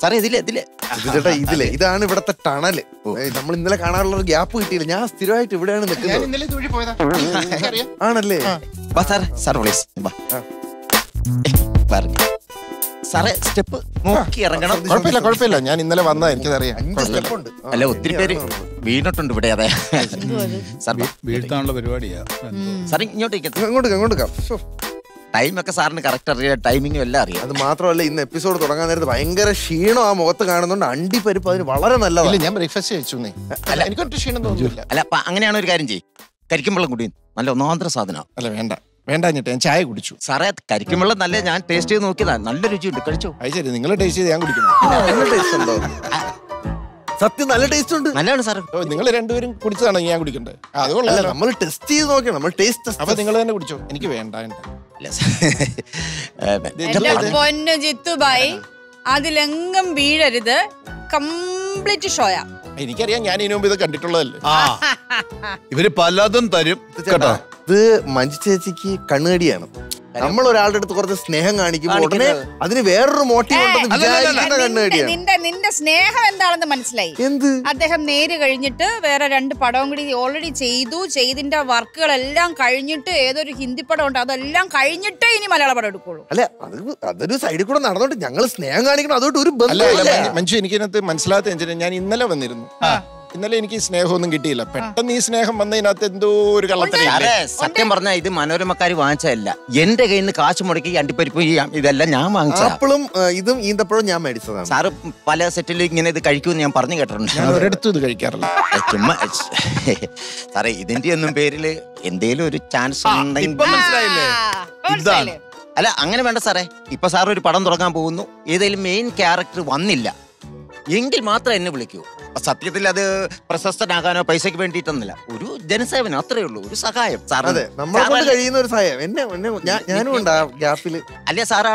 സാറേ ഇതിലെ ഇതിലെ. ഇത് ചേട്ടാ ഇതിലെ. ഇതാണ് ഇവിടത്തെ ടണൽ. നമ്മൾ ഇന്നലെ കാണാനുള്ള ഒരു ഗ്യാപ്പ് കിട്ടിയില്ല. ഞാൻ സ്ഥിരമായിട്ട് ഇവിടെയാണ് ഞാൻ നിൽക്കുന്നത്. ആണല്ലേ? വാ സാറേ സാർ പ്ലീസ് പറഞ്ഞു സാറേ സ്റ്റെപ്പ് നോക്കി ഇറങ്ങണം. കുഴപ്പമില്ല കുഴപ്പമില്ല. ഞാൻ ഇന്നലെ വന്നതാ എനിക്കതറിയാം. അഞ്ച് സ്റ്റെപ്പ് ഉണ്ട്. അല്ല ഒത്തിരി പേര് വീണിട്ടുണ്ട് ഇവിടെ അതെ. സാർ. വീഴ്ത്താനുള്ള പരിപാടിയാ. സാർ ഇങ്ങോട്ടേക്ക്. അങ്ങോട്ട് അങ്ങോട്ട് കം. ശ്ശോ. ടൈമൊക്കെ സാറിന് കറക്റ്റ് അറിയാം. ടൈമിങ്ങും എല്ലാം അറിയാം. അത് മാത്രമല്ല ഇന്ന് എപ്പിസോഡ് തുടങ്ങാൻ നേരത്ത് ഭയങ്കര ക്ഷീണം ആ മുഖത്ത് കാണുന്നുണ്ട്. അണ്ടിപ്പരിപ്പ് അതിന് വളരെ ഇല്ല നല്ലതാണ് ഞാൻ ബ്രേക്ക്ഫാസ്റ്റ് കഴിച്ചു നീ. അല്ല. എനിക്കൊരു ക്ഷീണം തോന്നുന്നില്ല. അല്ല അപ്പൊ അങ്ങനെയാണ് ഒരു കാര്യം ചെയ്യും. കരിക്കുമ്പള്ളം കുടി നല്ല ഒന്നാന്തര സാധനം. അല്ല വേണ്ട. വേണ്ട എന്നിട്ട് ഞാൻ ചായ കുടിച്ചു. സാറേ വെള്ളം നല്ല ഞാൻ ടേസ്റ്റ് ചെയ്ത് നോക്കിയതാ. നല്ല രുചിയുണ്ട്. കഴിച്ചു? അത് ശരി. നിങ്ങൾ ടേസ്റ്റ് ചെയ്ത് ഞാൻ കുടിക്കുന്നു നല്ല ടേസ്റ്റ് ഉണ്ടോ സത്യം നല്ല ടേസ്റ്റ് ഉണ്ട്. നല്ലതാണ് സാർ ഓ നിങ്ങൾ രണ്ടുപേരും കുടിച്ചതാണോ ഞാൻ കുടിക്കേണ്ടത് ആ, അത് അല്ല നമ്മൾ ടെസ്റ്റ് ചെയ്ത് നോക്കിയാണ് നമ്മൾ ടേസ്റ്റ് അപ്പൊ നിങ്ങൾ തന്നെ കുടിച്ചോ? എനിക്ക് വേണ്ട പൊന്ന് ജിത്തുബായി അതിലെങ്ങും വീഴരുത്. കംപ്ലീറ്റ് ഷോയാ. എനിക്കറിയാം ഞാൻ ഇതിനു മുമ്പ് ഇത് കണ്ടിട്ടുള്ളതല്ലേ. ആ ഇവർ പലതും തരും കേട്ടോ. ഇത് മഞ്ജു ചേച്ചിക്ക് കണ്ണുകടിയാണ്. നമ്മൾ ഒരാളുടെ അടുത്ത് കുറച്ച് സ്നേഹം കാണിക്കുമ്പോൾ ഉടനെ അതിന് വേറൊരു മോട്ടീവ് ഉണ്ടെന്ന് വിചാരിക്കുന്ന നിന്റെ കണ്ണുകടിയാണ് നിന്റെ നിന്റെ സ്നേഹം എന്താണെന്ന് മനസ്സിലായി. എന്ത്? അദ്ദേഹം നേര് കഴിഞ്ഞിട്ട് വേറെ രണ്ട് പടവും കൂടി ഓൾറെഡി ചെയ്തു. ചെയ്തിന്റെ വർക്കുകളെല്ലാം കഴിഞ്ഞിട്ട് ഏതൊരു ഹിന്ദി പടം ഉണ്ട് അതെല്ലാം കഴിഞ്ഞിട്ടേ ഇനി മലയാള പടം എടുക്കുള്ളൂ. അല്ല അത് അതൊരു സൈഡിൽ കൂടെ നടന്നോണ്ട് ഞങ്ങൾ സ്നേഹം കാണിക്കണം. അതുകൊണ്ട് ഒരു ബന്ധം ബന്ധമില്ല മഞ്ജു എനിക്കതിനകത്ത് മനസ്സിലാത്ത ഞാൻ ഇന്നലെ വന്നിരുന്നു. ഇന്നലെ എനിക്ക് സ്നേഹമൊന്നും കിട്ടിയില്ല. പെട്ടെന്ന് ഈ സ്നേഹം വന്നതിനകത്ത് എന്തോ ഒരു കള്ളത്തരേ സത്യം പറഞ്ഞാൽ ഇത് മനോരമക്കാർ വാങ്ങിച്ചതല്ല. എന്റെ കയ്യിൽ നിന്ന് കാശ് മുടക്കി അണ്ടിപ്പരിപ്പ് ഇതെല്ലാം ഞാൻ വാങ്ങിച്ചു ആപ്പിളും ഇതും ഈന്തപ്പഴവും ഞാൻ മേടിച്ചതാണ്. സാറ് പല സെറ്റിൽ ഇങ്ങനെ ഇത് കഴിക്കുമെന്ന് ഞാൻ പറഞ്ഞു കേട്ടിട്ടുണ്ട്. ഞാൻ ഒരിടത്തും ഇത് കഴിക്കാറില്ല. ചുമ്മാ സാറേ ഇതിന്റെ ഒന്നും പേരിൽ എന്തേലും ഒരു ചാൻസ് ഉണ്ടെങ്കിൽ അല്ല അങ്ങനെ വേണ്ട സാറേ. ഇപ്പൊ സാർ ഒരു പടം തുടങ്ങാൻ പോകുന്നു. ഏതെങ്കിലും മെയിൻ ക്യാരക്ടർ വന്നില്ല. എങ്കിൽ മാത്രം എന്നെ വിളിക്കൂ. സത്യത്തിൽ അത് പ്രശസ്തനാകാനോ പൈസക്ക് വേണ്ടിയിട്ടൊന്നുമില്ല. ഒരു ജനസേവനം അത്രേ ഉള്ളൂ. ഒരു സഹായം. അതെ കൊണ്ട് കഴിയുന്ന ഒരു സഹായം. എന്നെ എന്നെ ഞാനും ഉണ്ട് ആ ഗ്യാപ്പിൽ. അല്ലെ സാറാ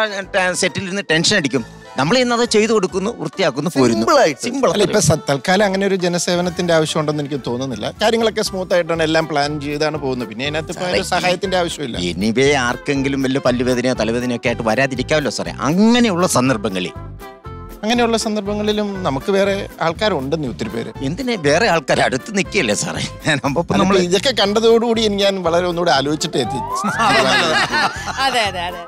സെറ്റിൽ ഇരുന്ന് ടെൻഷൻ അടിക്കും. നമ്മൾ ഇന്നത് ചെയ്തു കൊടുക്കുന്നു വൃത്തിയാക്കുന്നു പോരുന്നു. സിമ്പിൾ അല്ല ഇപ്പൊ തൽക്കാലം അങ്ങനെ ഒരു ജനസേവനത്തിന്റെ ആവശ്യം ഉണ്ടെന്ന് എനിക്ക് തോന്നുന്നില്ല. കാര്യങ്ങളൊക്കെ സ്മൂത്ത് ആയിട്ടാണ് എല്ലാം പ്ലാൻ ചെയ്താണ് പോകുന്നത്. പിന്നെ അതിനകത്ത് സഹായത്തിന്റെ ആവശ്യമില്ല. എനിവേ ആർക്കെങ്കിലും വലിയ പല്ലുവേദനയോ തലവേദനയോ ഒക്കെ ആയിട്ട് വരാതിരിക്കാമല്ലോ സാറേ. അങ്ങനെയുള്ള സന്ദർഭങ്ങളിൽ അങ്ങനെയുള്ള സന്ദർഭങ്ങളിലും നമുക്ക് വേറെ ആൾക്കാരുണ്ടെന്ന് ഒത്തിരി പേര്. എന്തിനെ വേറെ ആൾക്കാർ അടുത്ത് നിൽക്കുകയല്ലേ സാറേ? നമ്മൾ ഇതൊക്കെ കണ്ടതോടുകൂടി ഞാൻ വളരെ ഒന്നുകൂടെ ആലോചിച്ചിട്ട് എത്തി. അതെ അതെ അതെ.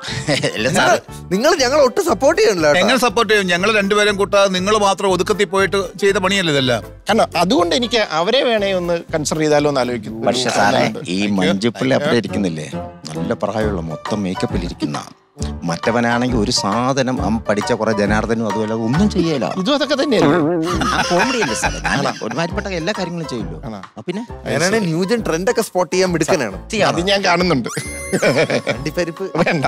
നിങ്ങൾ ഞങ്ങൾ ഒട്ടും സപ്പോർട്ട് ചെയ്യണല്ലോ ഞങ്ങൾ എങ്ങനെ സപ്പോർട്ട് ചെയ്യും. ഞങ്ങൾ രണ്ടുപേരും കൂട്ടാതെ നിങ്ങൾ മാത്രം ഒതുക്കത്തിൽ പോയിട്ട് ചെയ്ത പണിയല്ലേ ഇതെല്ലാം? കാരണം അതുകൊണ്ട് എനിക്ക് അവരെ വേണേ ഒന്ന് കൺസിഡർ ചെയ്താലോ എന്ന് ആലോചിക്കുന്നു. പക്ഷെ സാറേ ഈ മഞ്ജുപ്പിള്ളി അവിടെ ഇരിക്കുന്നില്ലേ? നല്ല പ്രായമുള്ള മൊത്തം മേക്കപ്പിൽ ഇരിക്കുന്ന മറ്റവനാണെങ്കിൽ ഒരു സാധനം അവൻ പഠിച്ച കുറെ ജനാർദ്ദനും അതുപോലെ ഒന്നും ചെയ്യല. ഇതും അതൊക്കെ തന്നെയല്ലേ? കോമഡി അല്ലേ സാറേ ഞാൻ ഒരുമാതിരിപ്പെട്ട എല്ലാ കാര്യങ്ങളും ചെയ്യല്ലോ? ആ, പിന്നെ? ന്യൂജൻ ട്രെൻഡ് ഒക്കെ സ്പോട്ട് ചെയ്യാൻ മിടുക്കനാണ്. അത് ഞാൻ കാണുന്നുണ്ട്. വേണ്ട.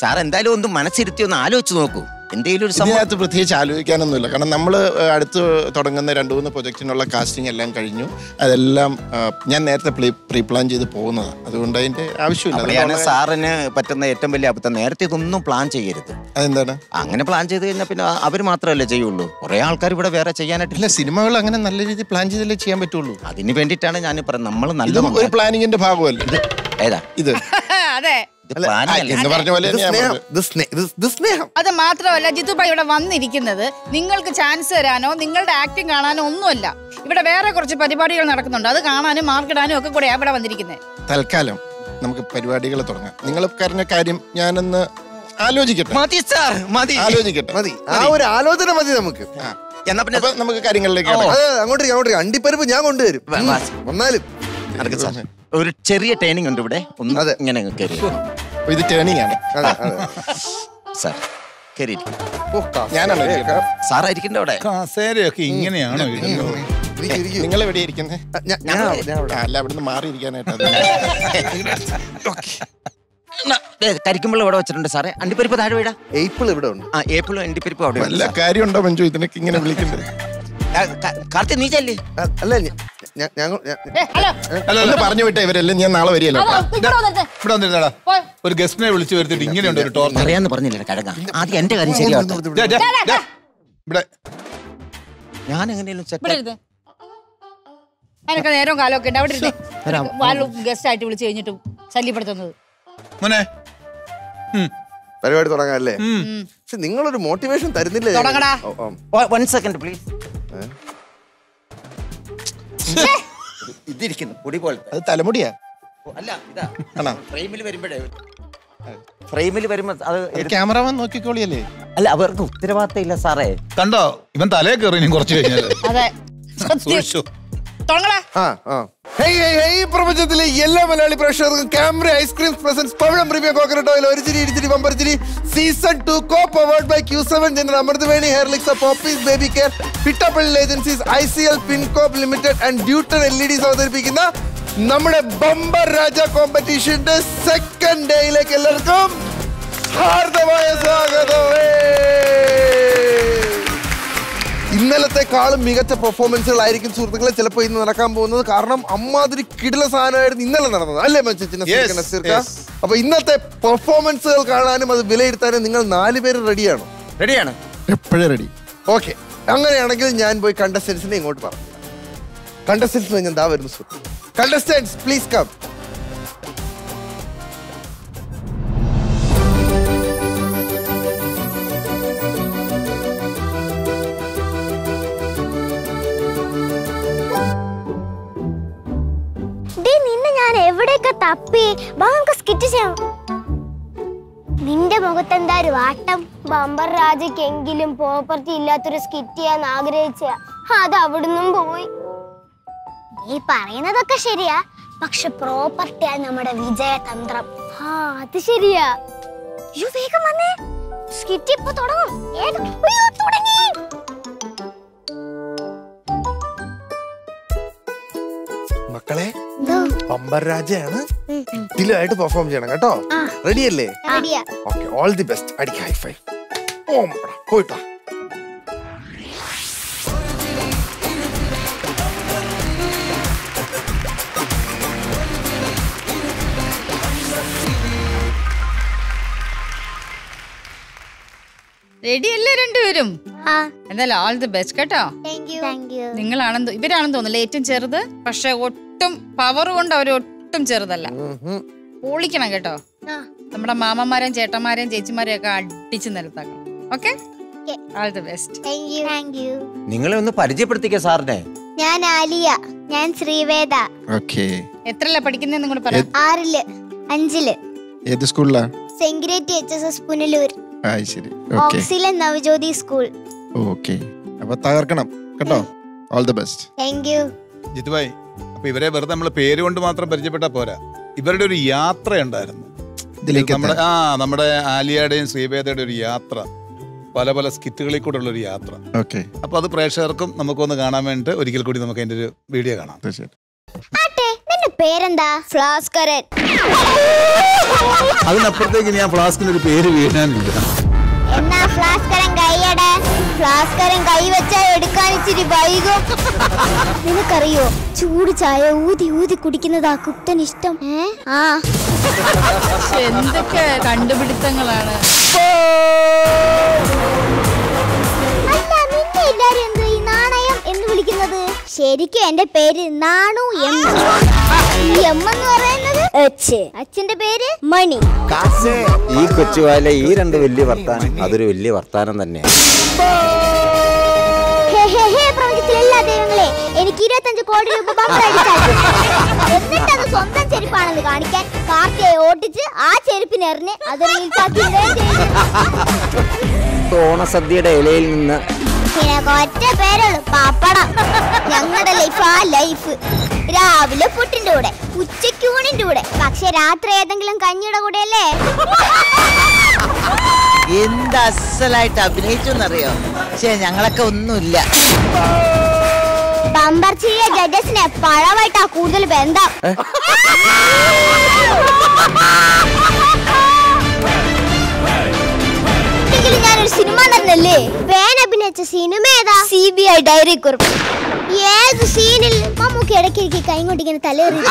സാർ എന്തായാലും ഒന്ന് മനസ്സിരുത്തി ഒന്ന് ആലോചിച്ച് നോക്കൂ. എന്തെങ്കിലും ഒരു സംഭവം ഇതിനകത്ത് പ്രത്യേകിച്ച് ആലോചിക്കാനൊന്നുമില്ല. കാരണം നമ്മൾ അടുത്ത് തുടങ്ങുന്ന രണ്ട് മൂന്ന് പ്രൊജക്റ്റിനുള്ള കാസ്റ്റിംഗ് എല്ലാം കഴിഞ്ഞു. അതെല്ലാം ഞാൻ നേരത്തെ പ്രീ പ്ലാൻ ചെയ്ത് പോകുന്നതാണ് അതുകൊണ്ട് അതിന്റെ ആവശ്യമില്ല. സാറിന് പറ്റുന്ന ഏറ്റവും വലിയ അബദ്ധം നേരത്തെ ഇതൊന്നും പ്ലാൻ ചെയ്യരുത്. അതെന്താണ്? അങ്ങനെ പ്ലാൻ ചെയ്ത് കഴിഞ്ഞാൽ പിന്നെ അവർ മാത്രമല്ലേ ചെയ്യുള്ളൂ. കുറെ ആൾക്കാർ ഇവിടെ വേറെ ചെയ്യാനായിട്ടില്ല സിനിമകൾ അങ്ങനെ നല്ല രീതിയിൽ പ്ലാൻ ചെയ്തല്ലേ ചെയ്യാൻ പറ്റുള്ളൂ? അതിന് വേണ്ടിയിട്ടാണ് ഞാൻ പറഞ്ഞത് നമ്മൾ നല്ല ഒരു പ്ലാനിങ്ങിന്റെ ഭാഗമല്ലേ? ഏതാ? ഇത്. അതെ. അത് മാത്രമല്ല ജിത്തുബായി ഇവിടെ വന്നിരിക്കുന്നത് നിങ്ങൾക്ക് ചാൻസ് തരാനോ നിങ്ങളുടെ ആക്ടിങ് കാണാനോ ഒന്നുമല്ല. ഇവിടെ വേറെ കുറച്ച് പരിപാടികൾ നടക്കുന്നുണ്ട്. അത് കാണാനും മാർക്കിടാനും ഒക്കെ കൂടെ ഇവിടെ വന്നിരിക്കുന്നത് തൽക്കാലം നമുക്ക് പരിപാടികൾ തുടങ്ങാം. നിങ്ങൾ പറഞ്ഞ കാര്യം ഞാനൊന്ന് ആലോചിക്കട്ടെ. മതി സാർ മതി. ആലോചിക്കട്ടെ. മതി. ആ ഒരു ആലോചന മതി നമുക്ക്. എന്നാ പിന്നെ നമുക്ക് കാര്യങ്ങളിലേക്ക് അങ്ങോട്ട് അങ്ങോട്ട് അണ്ടിപ്പരിപ്പ് ഞാൻ കൊണ്ടുവരും. വന്നാലും. നടക്ക് സാർ. ഒരു ചെറിയ ടേണിംഗ് ഉണ്ട് ഇവിടെ. ഒന്ന് അതെ. ഇങ്ങനെ കയറി ഇത് ടേണിംഗ് ആണ്. സാർ കയറി ഞാനാണോ? സാറായിരിക്കണ്ട അവിടെ? കസേരയൊക്കെ ഇങ്ങനെയാണോ. നിങ്ങൾ എവിടെ ഇരിക്കുന്നത് ഞാൻ-. അല്ല അവിടുന്ന് കരിക്കുമ്പോൾ ഇവിടെ വെച്ചിട്ടുണ്ട് സാറേ. അണ്ടിപ്പരിപ്പ് താഴെ വീടാ ഏപ്പിൾ ഇവിടെ ഉണ്ട്. ആ ഏപ്പിളും അണ്ടിപ്പരിപ്പും അവിടെ ഉണ്ട് വല്ല. കാര്യമുണ്ടോ മഞ്ജു ഇതിനൊക്കെ ഇങ്ങനെ വിളിക്കുന്നത് കാർത്തി നീ ചെല്ലേ. അല്ല ഞങ്ങൾ ഹലോ. അല്ല ഒന്ന് പറഞ്ഞു വിട്ടേ ഇവരെല്ലാം ഞാൻ നാളെ വരികയല്ലോ. ഇവിടെ വന്നിരുന്നാടാ. ഒരു ഗസ്റ്റിനെ വിളിച്ചു വരുത്തിട്ട് ഇങ്ങനെയുണ്ട് ഒരു ടോർച്ച് അറിയാന്ന് പറഞ്ഞില്ല കഴക ആദ്യം എന്റെ കാര്യം ശരിയാ ഇവിടെ. ഞാൻ എങ്ങനെയാലും സെറ്റ് അതിനൊക്കെ നേരവും കാലമൊക്കെ ഉണ്ട്. അവിടെ ഇരുന്ന് ഗസ്റ്റ് ആയിട്ട് വിളിച്ചു കഴിഞ്ഞിട്ട് ശല്യപ്പെടുത്തുന്നത്. മോനെ. പരിപാടി തുടങ്ങാല്ലേ? പക്ഷെ നിങ്ങളൊരു മോട്ടിവേഷൻ തരുന്നില്ലേ. വൺ സെക്കൻഡ് പ്ലീസ് ഇതിരിക്കുന്നു പൊടി പോലത്തെ. അത് തലമുടിയാ. അല്ല ഇതാ ഫ്രെയിമിൽ വരുമ്പോഴേ. ഫ്രെയിമിൽ വരുമ്പോ അത് ക്യാമറമാൻ നോക്കിക്കോളിയല്ലേ? അല്ല അവർക്ക് ഉത്തരവാദിത്തം ഇല്ല സാറേ. കണ്ടോ? ഇവൻ തലേ കയറി കുറച്ച് കഴിഞ്ഞാൽ അതെ. പ്രപഞ്ചത്തിലെ എല്ലാ മലയാളി പ്രേക്ഷകർക്കും ക്യാമറ ഐസ്ക്രീം പ്രസൻസ് പഴം പ്രീമിയം കോക്കനട്ട് ഓയിൽ ഒരു ചിരി ഇടിച്ചിരി പമ്പർ ചിരി. Season two co powered by Q seven general Amruthaveni ഹെയർലിക്സ് Poppies baby care Pittappillil agencies I C L Fincorp limited and Dutton L E Ds അവതരിപ്പിക്കുന്ന നമ്മുടെ bumper രാജ കോമ്പറ്റീഷന്റെ second ഡേയിലേക്ക് എല്ലാവർക്കും ഹാർദമായ സ്വാഗതം. ഇന്നലത്തെക്കാളും മികച്ച പെർഫോമൻസുകളായിരിക്കും സുഹൃത്തുക്കളെ ചിലപ്പോൾ ഇന്ന് നടക്കാൻ പോകുന്നത്. കാരണം അമ്മാതിരി കിടില സാധനമായിരുന്നു ഇന്നലെ നടന്നത്. അല്ലേ മച്ചിന്. അപ്പൊ ഇന്നത്തെ പെർഫോമൻസുകൾ കാണാനും അത് വിലയിരുത്താനും നിങ്ങൾ നാല് പേര് റെഡിയാണോ റെഡിയാണ് എപ്പോഴും റെഡി ഓക്കെ അങ്ങനെയാണെങ്കിൽ ഞാൻ പോയി കണ്ടസ്റ്റൻസിനെ ഇങ്ങോട്ട് പറഞ്ഞു കണ്ടസ്റ്റൻസ് ഞാൻ എന്താ വരുന്നു സുഹൃത്തു കണ്ടസ്റ്റൻസ് പ്ലീസ് കം ഞാൻ എവിടെയൊക്കെ തപ്പി? നമുക്ക് സ്കിറ്റ് ചെയ്യാം നിന്റെ മുഖത്തെന്താ ഒരു വാട്ടം? ബമ്പർ രാജയ്ക്കെങ്കിലും പ്രോപ്പർട്ടി ഇല്ലാത്തൊരു സ്കിറ്റ് ചെയ്യാൻ ആഗ്രഹിച്ച അത് അവിടുന്നും പോയി. നീ പറയുന്നതൊക്കെ ശരിയാ. പക്ഷെ പ്രോപ്പർട്ടിയാ നമ്മുടെ വിജയതന്ത്രം. ആ അത് ശരിയാ. യു വേഗം വന്നേ. സ്കിറ്റ് ഇപ്പൊ തുടങ്ങും. മക്കളെ? പമ്പർ രാജയാണ്. ഇതിലായിട്ട് പെർഫോം ചെയ്യണം കേട്ടോ. റെഡി അല്ലേ? ഓക്കെ ഓൾ ദി ബെസ്റ്റ് അടിക്ക ഹൈ ഫൈ ഓ പോയിട്ടോ. റെഡി അല്ലേ രണ്ടുപേരും? ആ. എന്തായാലും ആൾ ദി ബെസ്റ്റ് കേട്ടോ. നിങ്ങളാണെന്ന് ഇവരാണെന്ന് തോന്നുന്നില്ല ഏറ്റവും ചെറുത്? പക്ഷെ ഒട്ടും പവർ കൊണ്ട് അവർ ഒട്ടും ചെറുതല്ല. പൊളിക്കണം കേട്ടോ. ആ. നമ്മുടെ മാമന്മാരെയും ചേട്ടന്മാരെയും ചേച്ചിമാരെയും ഒക്കെ അടിച്ചു നിരത്താക്കണം okay? Okay. All the best നിങ്ങളെ ഒന്ന് പരിചയപ്പെടുത്തിക്ക സാറിനെ. ഞാൻ ആലിയ. ഞാൻ ശ്രീവേദ. ഓക്കെ. എത്രല്ല പഠിക്കുന്നതെന്ന് കൂടെ പറ. ആറിൽ അഞ്ചിൽ. ഏത് സ്കൂളിലാ? സെങ്ക്രേറ്റ് എച്ച് എസ് എസ് പുനലൂർ. ശരി. Auxilium Navajyothi school. ഓക്കെ. അപ്പൊ തകർക്കണം. കേട്ടോ? All the best thank you Jitubhai അപ്പൊ ഇവരെ വെറുതെ നമ്മൾ പേര് കൊണ്ട് മാത്രം പരിചയപ്പെട്ടാൽ പോരാ. ഇവരുടെ ഒരു യാത്ര ഉണ്ടായിരുന്നു ഇതിലേക്ക് നമ്മുടെ ആ നമ്മുടെ ആലിയയുടെയും ശ്രീവേദയുടെ ഒരു യാത്ര. പല പല സ്കിറ്റുകളിൽ കൂടെ ഉള്ള ഒരു യാത്ര. ഓക്കെ. അപ്പൊ അത് പ്രേക്ഷകർക്കും നമുക്കൊന്ന് കാണാൻ വേണ്ടിട്ട് ഒരിക്കൽ കൂടി നമുക്ക് അതിന്റെ ഒരു വീഡിയോ കാണാം. തീർച്ചയായിട്ടും. ആട്ടെ നിന്റെ പേരെന്താ? ഫ്ലാസ്കരൻ. അതിനപ്പുറത്തേക്ക് ഞാൻ ഫ്ലാസ്കിന് ഒരു പേര് വീഴാനില്ല. എന്നാ ഫ്ലാസ്കരം കൈയട? ഫ്ലാസ്കരം കൈ വെച്ചാ എടുക്കാൻ ഇച്ചിരി വൈകും. നിനക്കറിയോ? ചൂട് ചായ ഊതി ഊതി കുടിക്കുന്നതാ കുട്ടൻ ഇഷ്ടം. ആ. എന്തൊക്കെ കണ്ടുപിടുത്തങ്ങളാണ്. അല്ല നിന്നെ എല്ലാരും വിളിക്കുന്നത്? ശരിക്കും എന്റെ പേര് നാണു എം. ഈ എം എന്ന് പറയുന്നത്? എച്ച്. അച്ഛന്റെ പേര്? മണി. ഈ കൊച്ചുവാല ഈ രണ്ട് വലിയ വർത്താനം അതൊരു വലിയ വർത്താനം തന്നെയാണ് ഹേ, ഹേ, ഹേ, പ്രപഞ്ചത്തിലെ എല്ലാ ദൈവങ്ങളെ എനിക്ക് ഇരുപത്തഞ്ച് കോടി രൂപ എന്നിട്ട് അത് സ്വന്തം ചെരുപ്പാണെന്ന് കാണിക്കാൻ കാർത്തിയെ ഓട്ടിച്ച് ആ ചെരുപ്പിന് എറിഞ്ഞ് അതൊരു. ഓണസദ്യയുടെ ഇലയിൽ നിന്ന് നിനക്ക് ഒറ്റ പേരുള്ളൂ പാപ്പടം. ഞങ്ങളുടെ ലൈഫ് ആ ലൈഫ് രാവിലെ പുട്ടിന്റെ കൂടെ ഉച്ചയ്ക്ക് ഊണിന്റെ കൂടെ. പക്ഷെ രാത്രി ഏതെങ്കിലും കഞ്ഞിയുടെ കൂടെ അല്ലേ എന്ത് അസലായിട്ട് അഭിനയിച്ചു എന്നറിയോ പക്ഷേ ഞങ്ങളൊക്കെ ഒന്നുമില്ല. ബമ്പർ ചെയ്യ ജഡ്ജസിനെ പഴമായിട്ടാ കൂടുതൽ ബന്ധം. ഇല്ലെങ്കിലും ഞാനൊരു സിനിമ നടന്നല്ലേ? വേൻ അഭിനയിച്ച സിനിമ ഏതാ? സി ബി ഐ ഡയറി കുറിപ്പ് ഏത് സീനിൽ മമ്മൂക്ക് ഇടയ്ക്കിടയ്ക്ക് കൈ കൊണ്ട് ഇങ്ങനെ തലേറി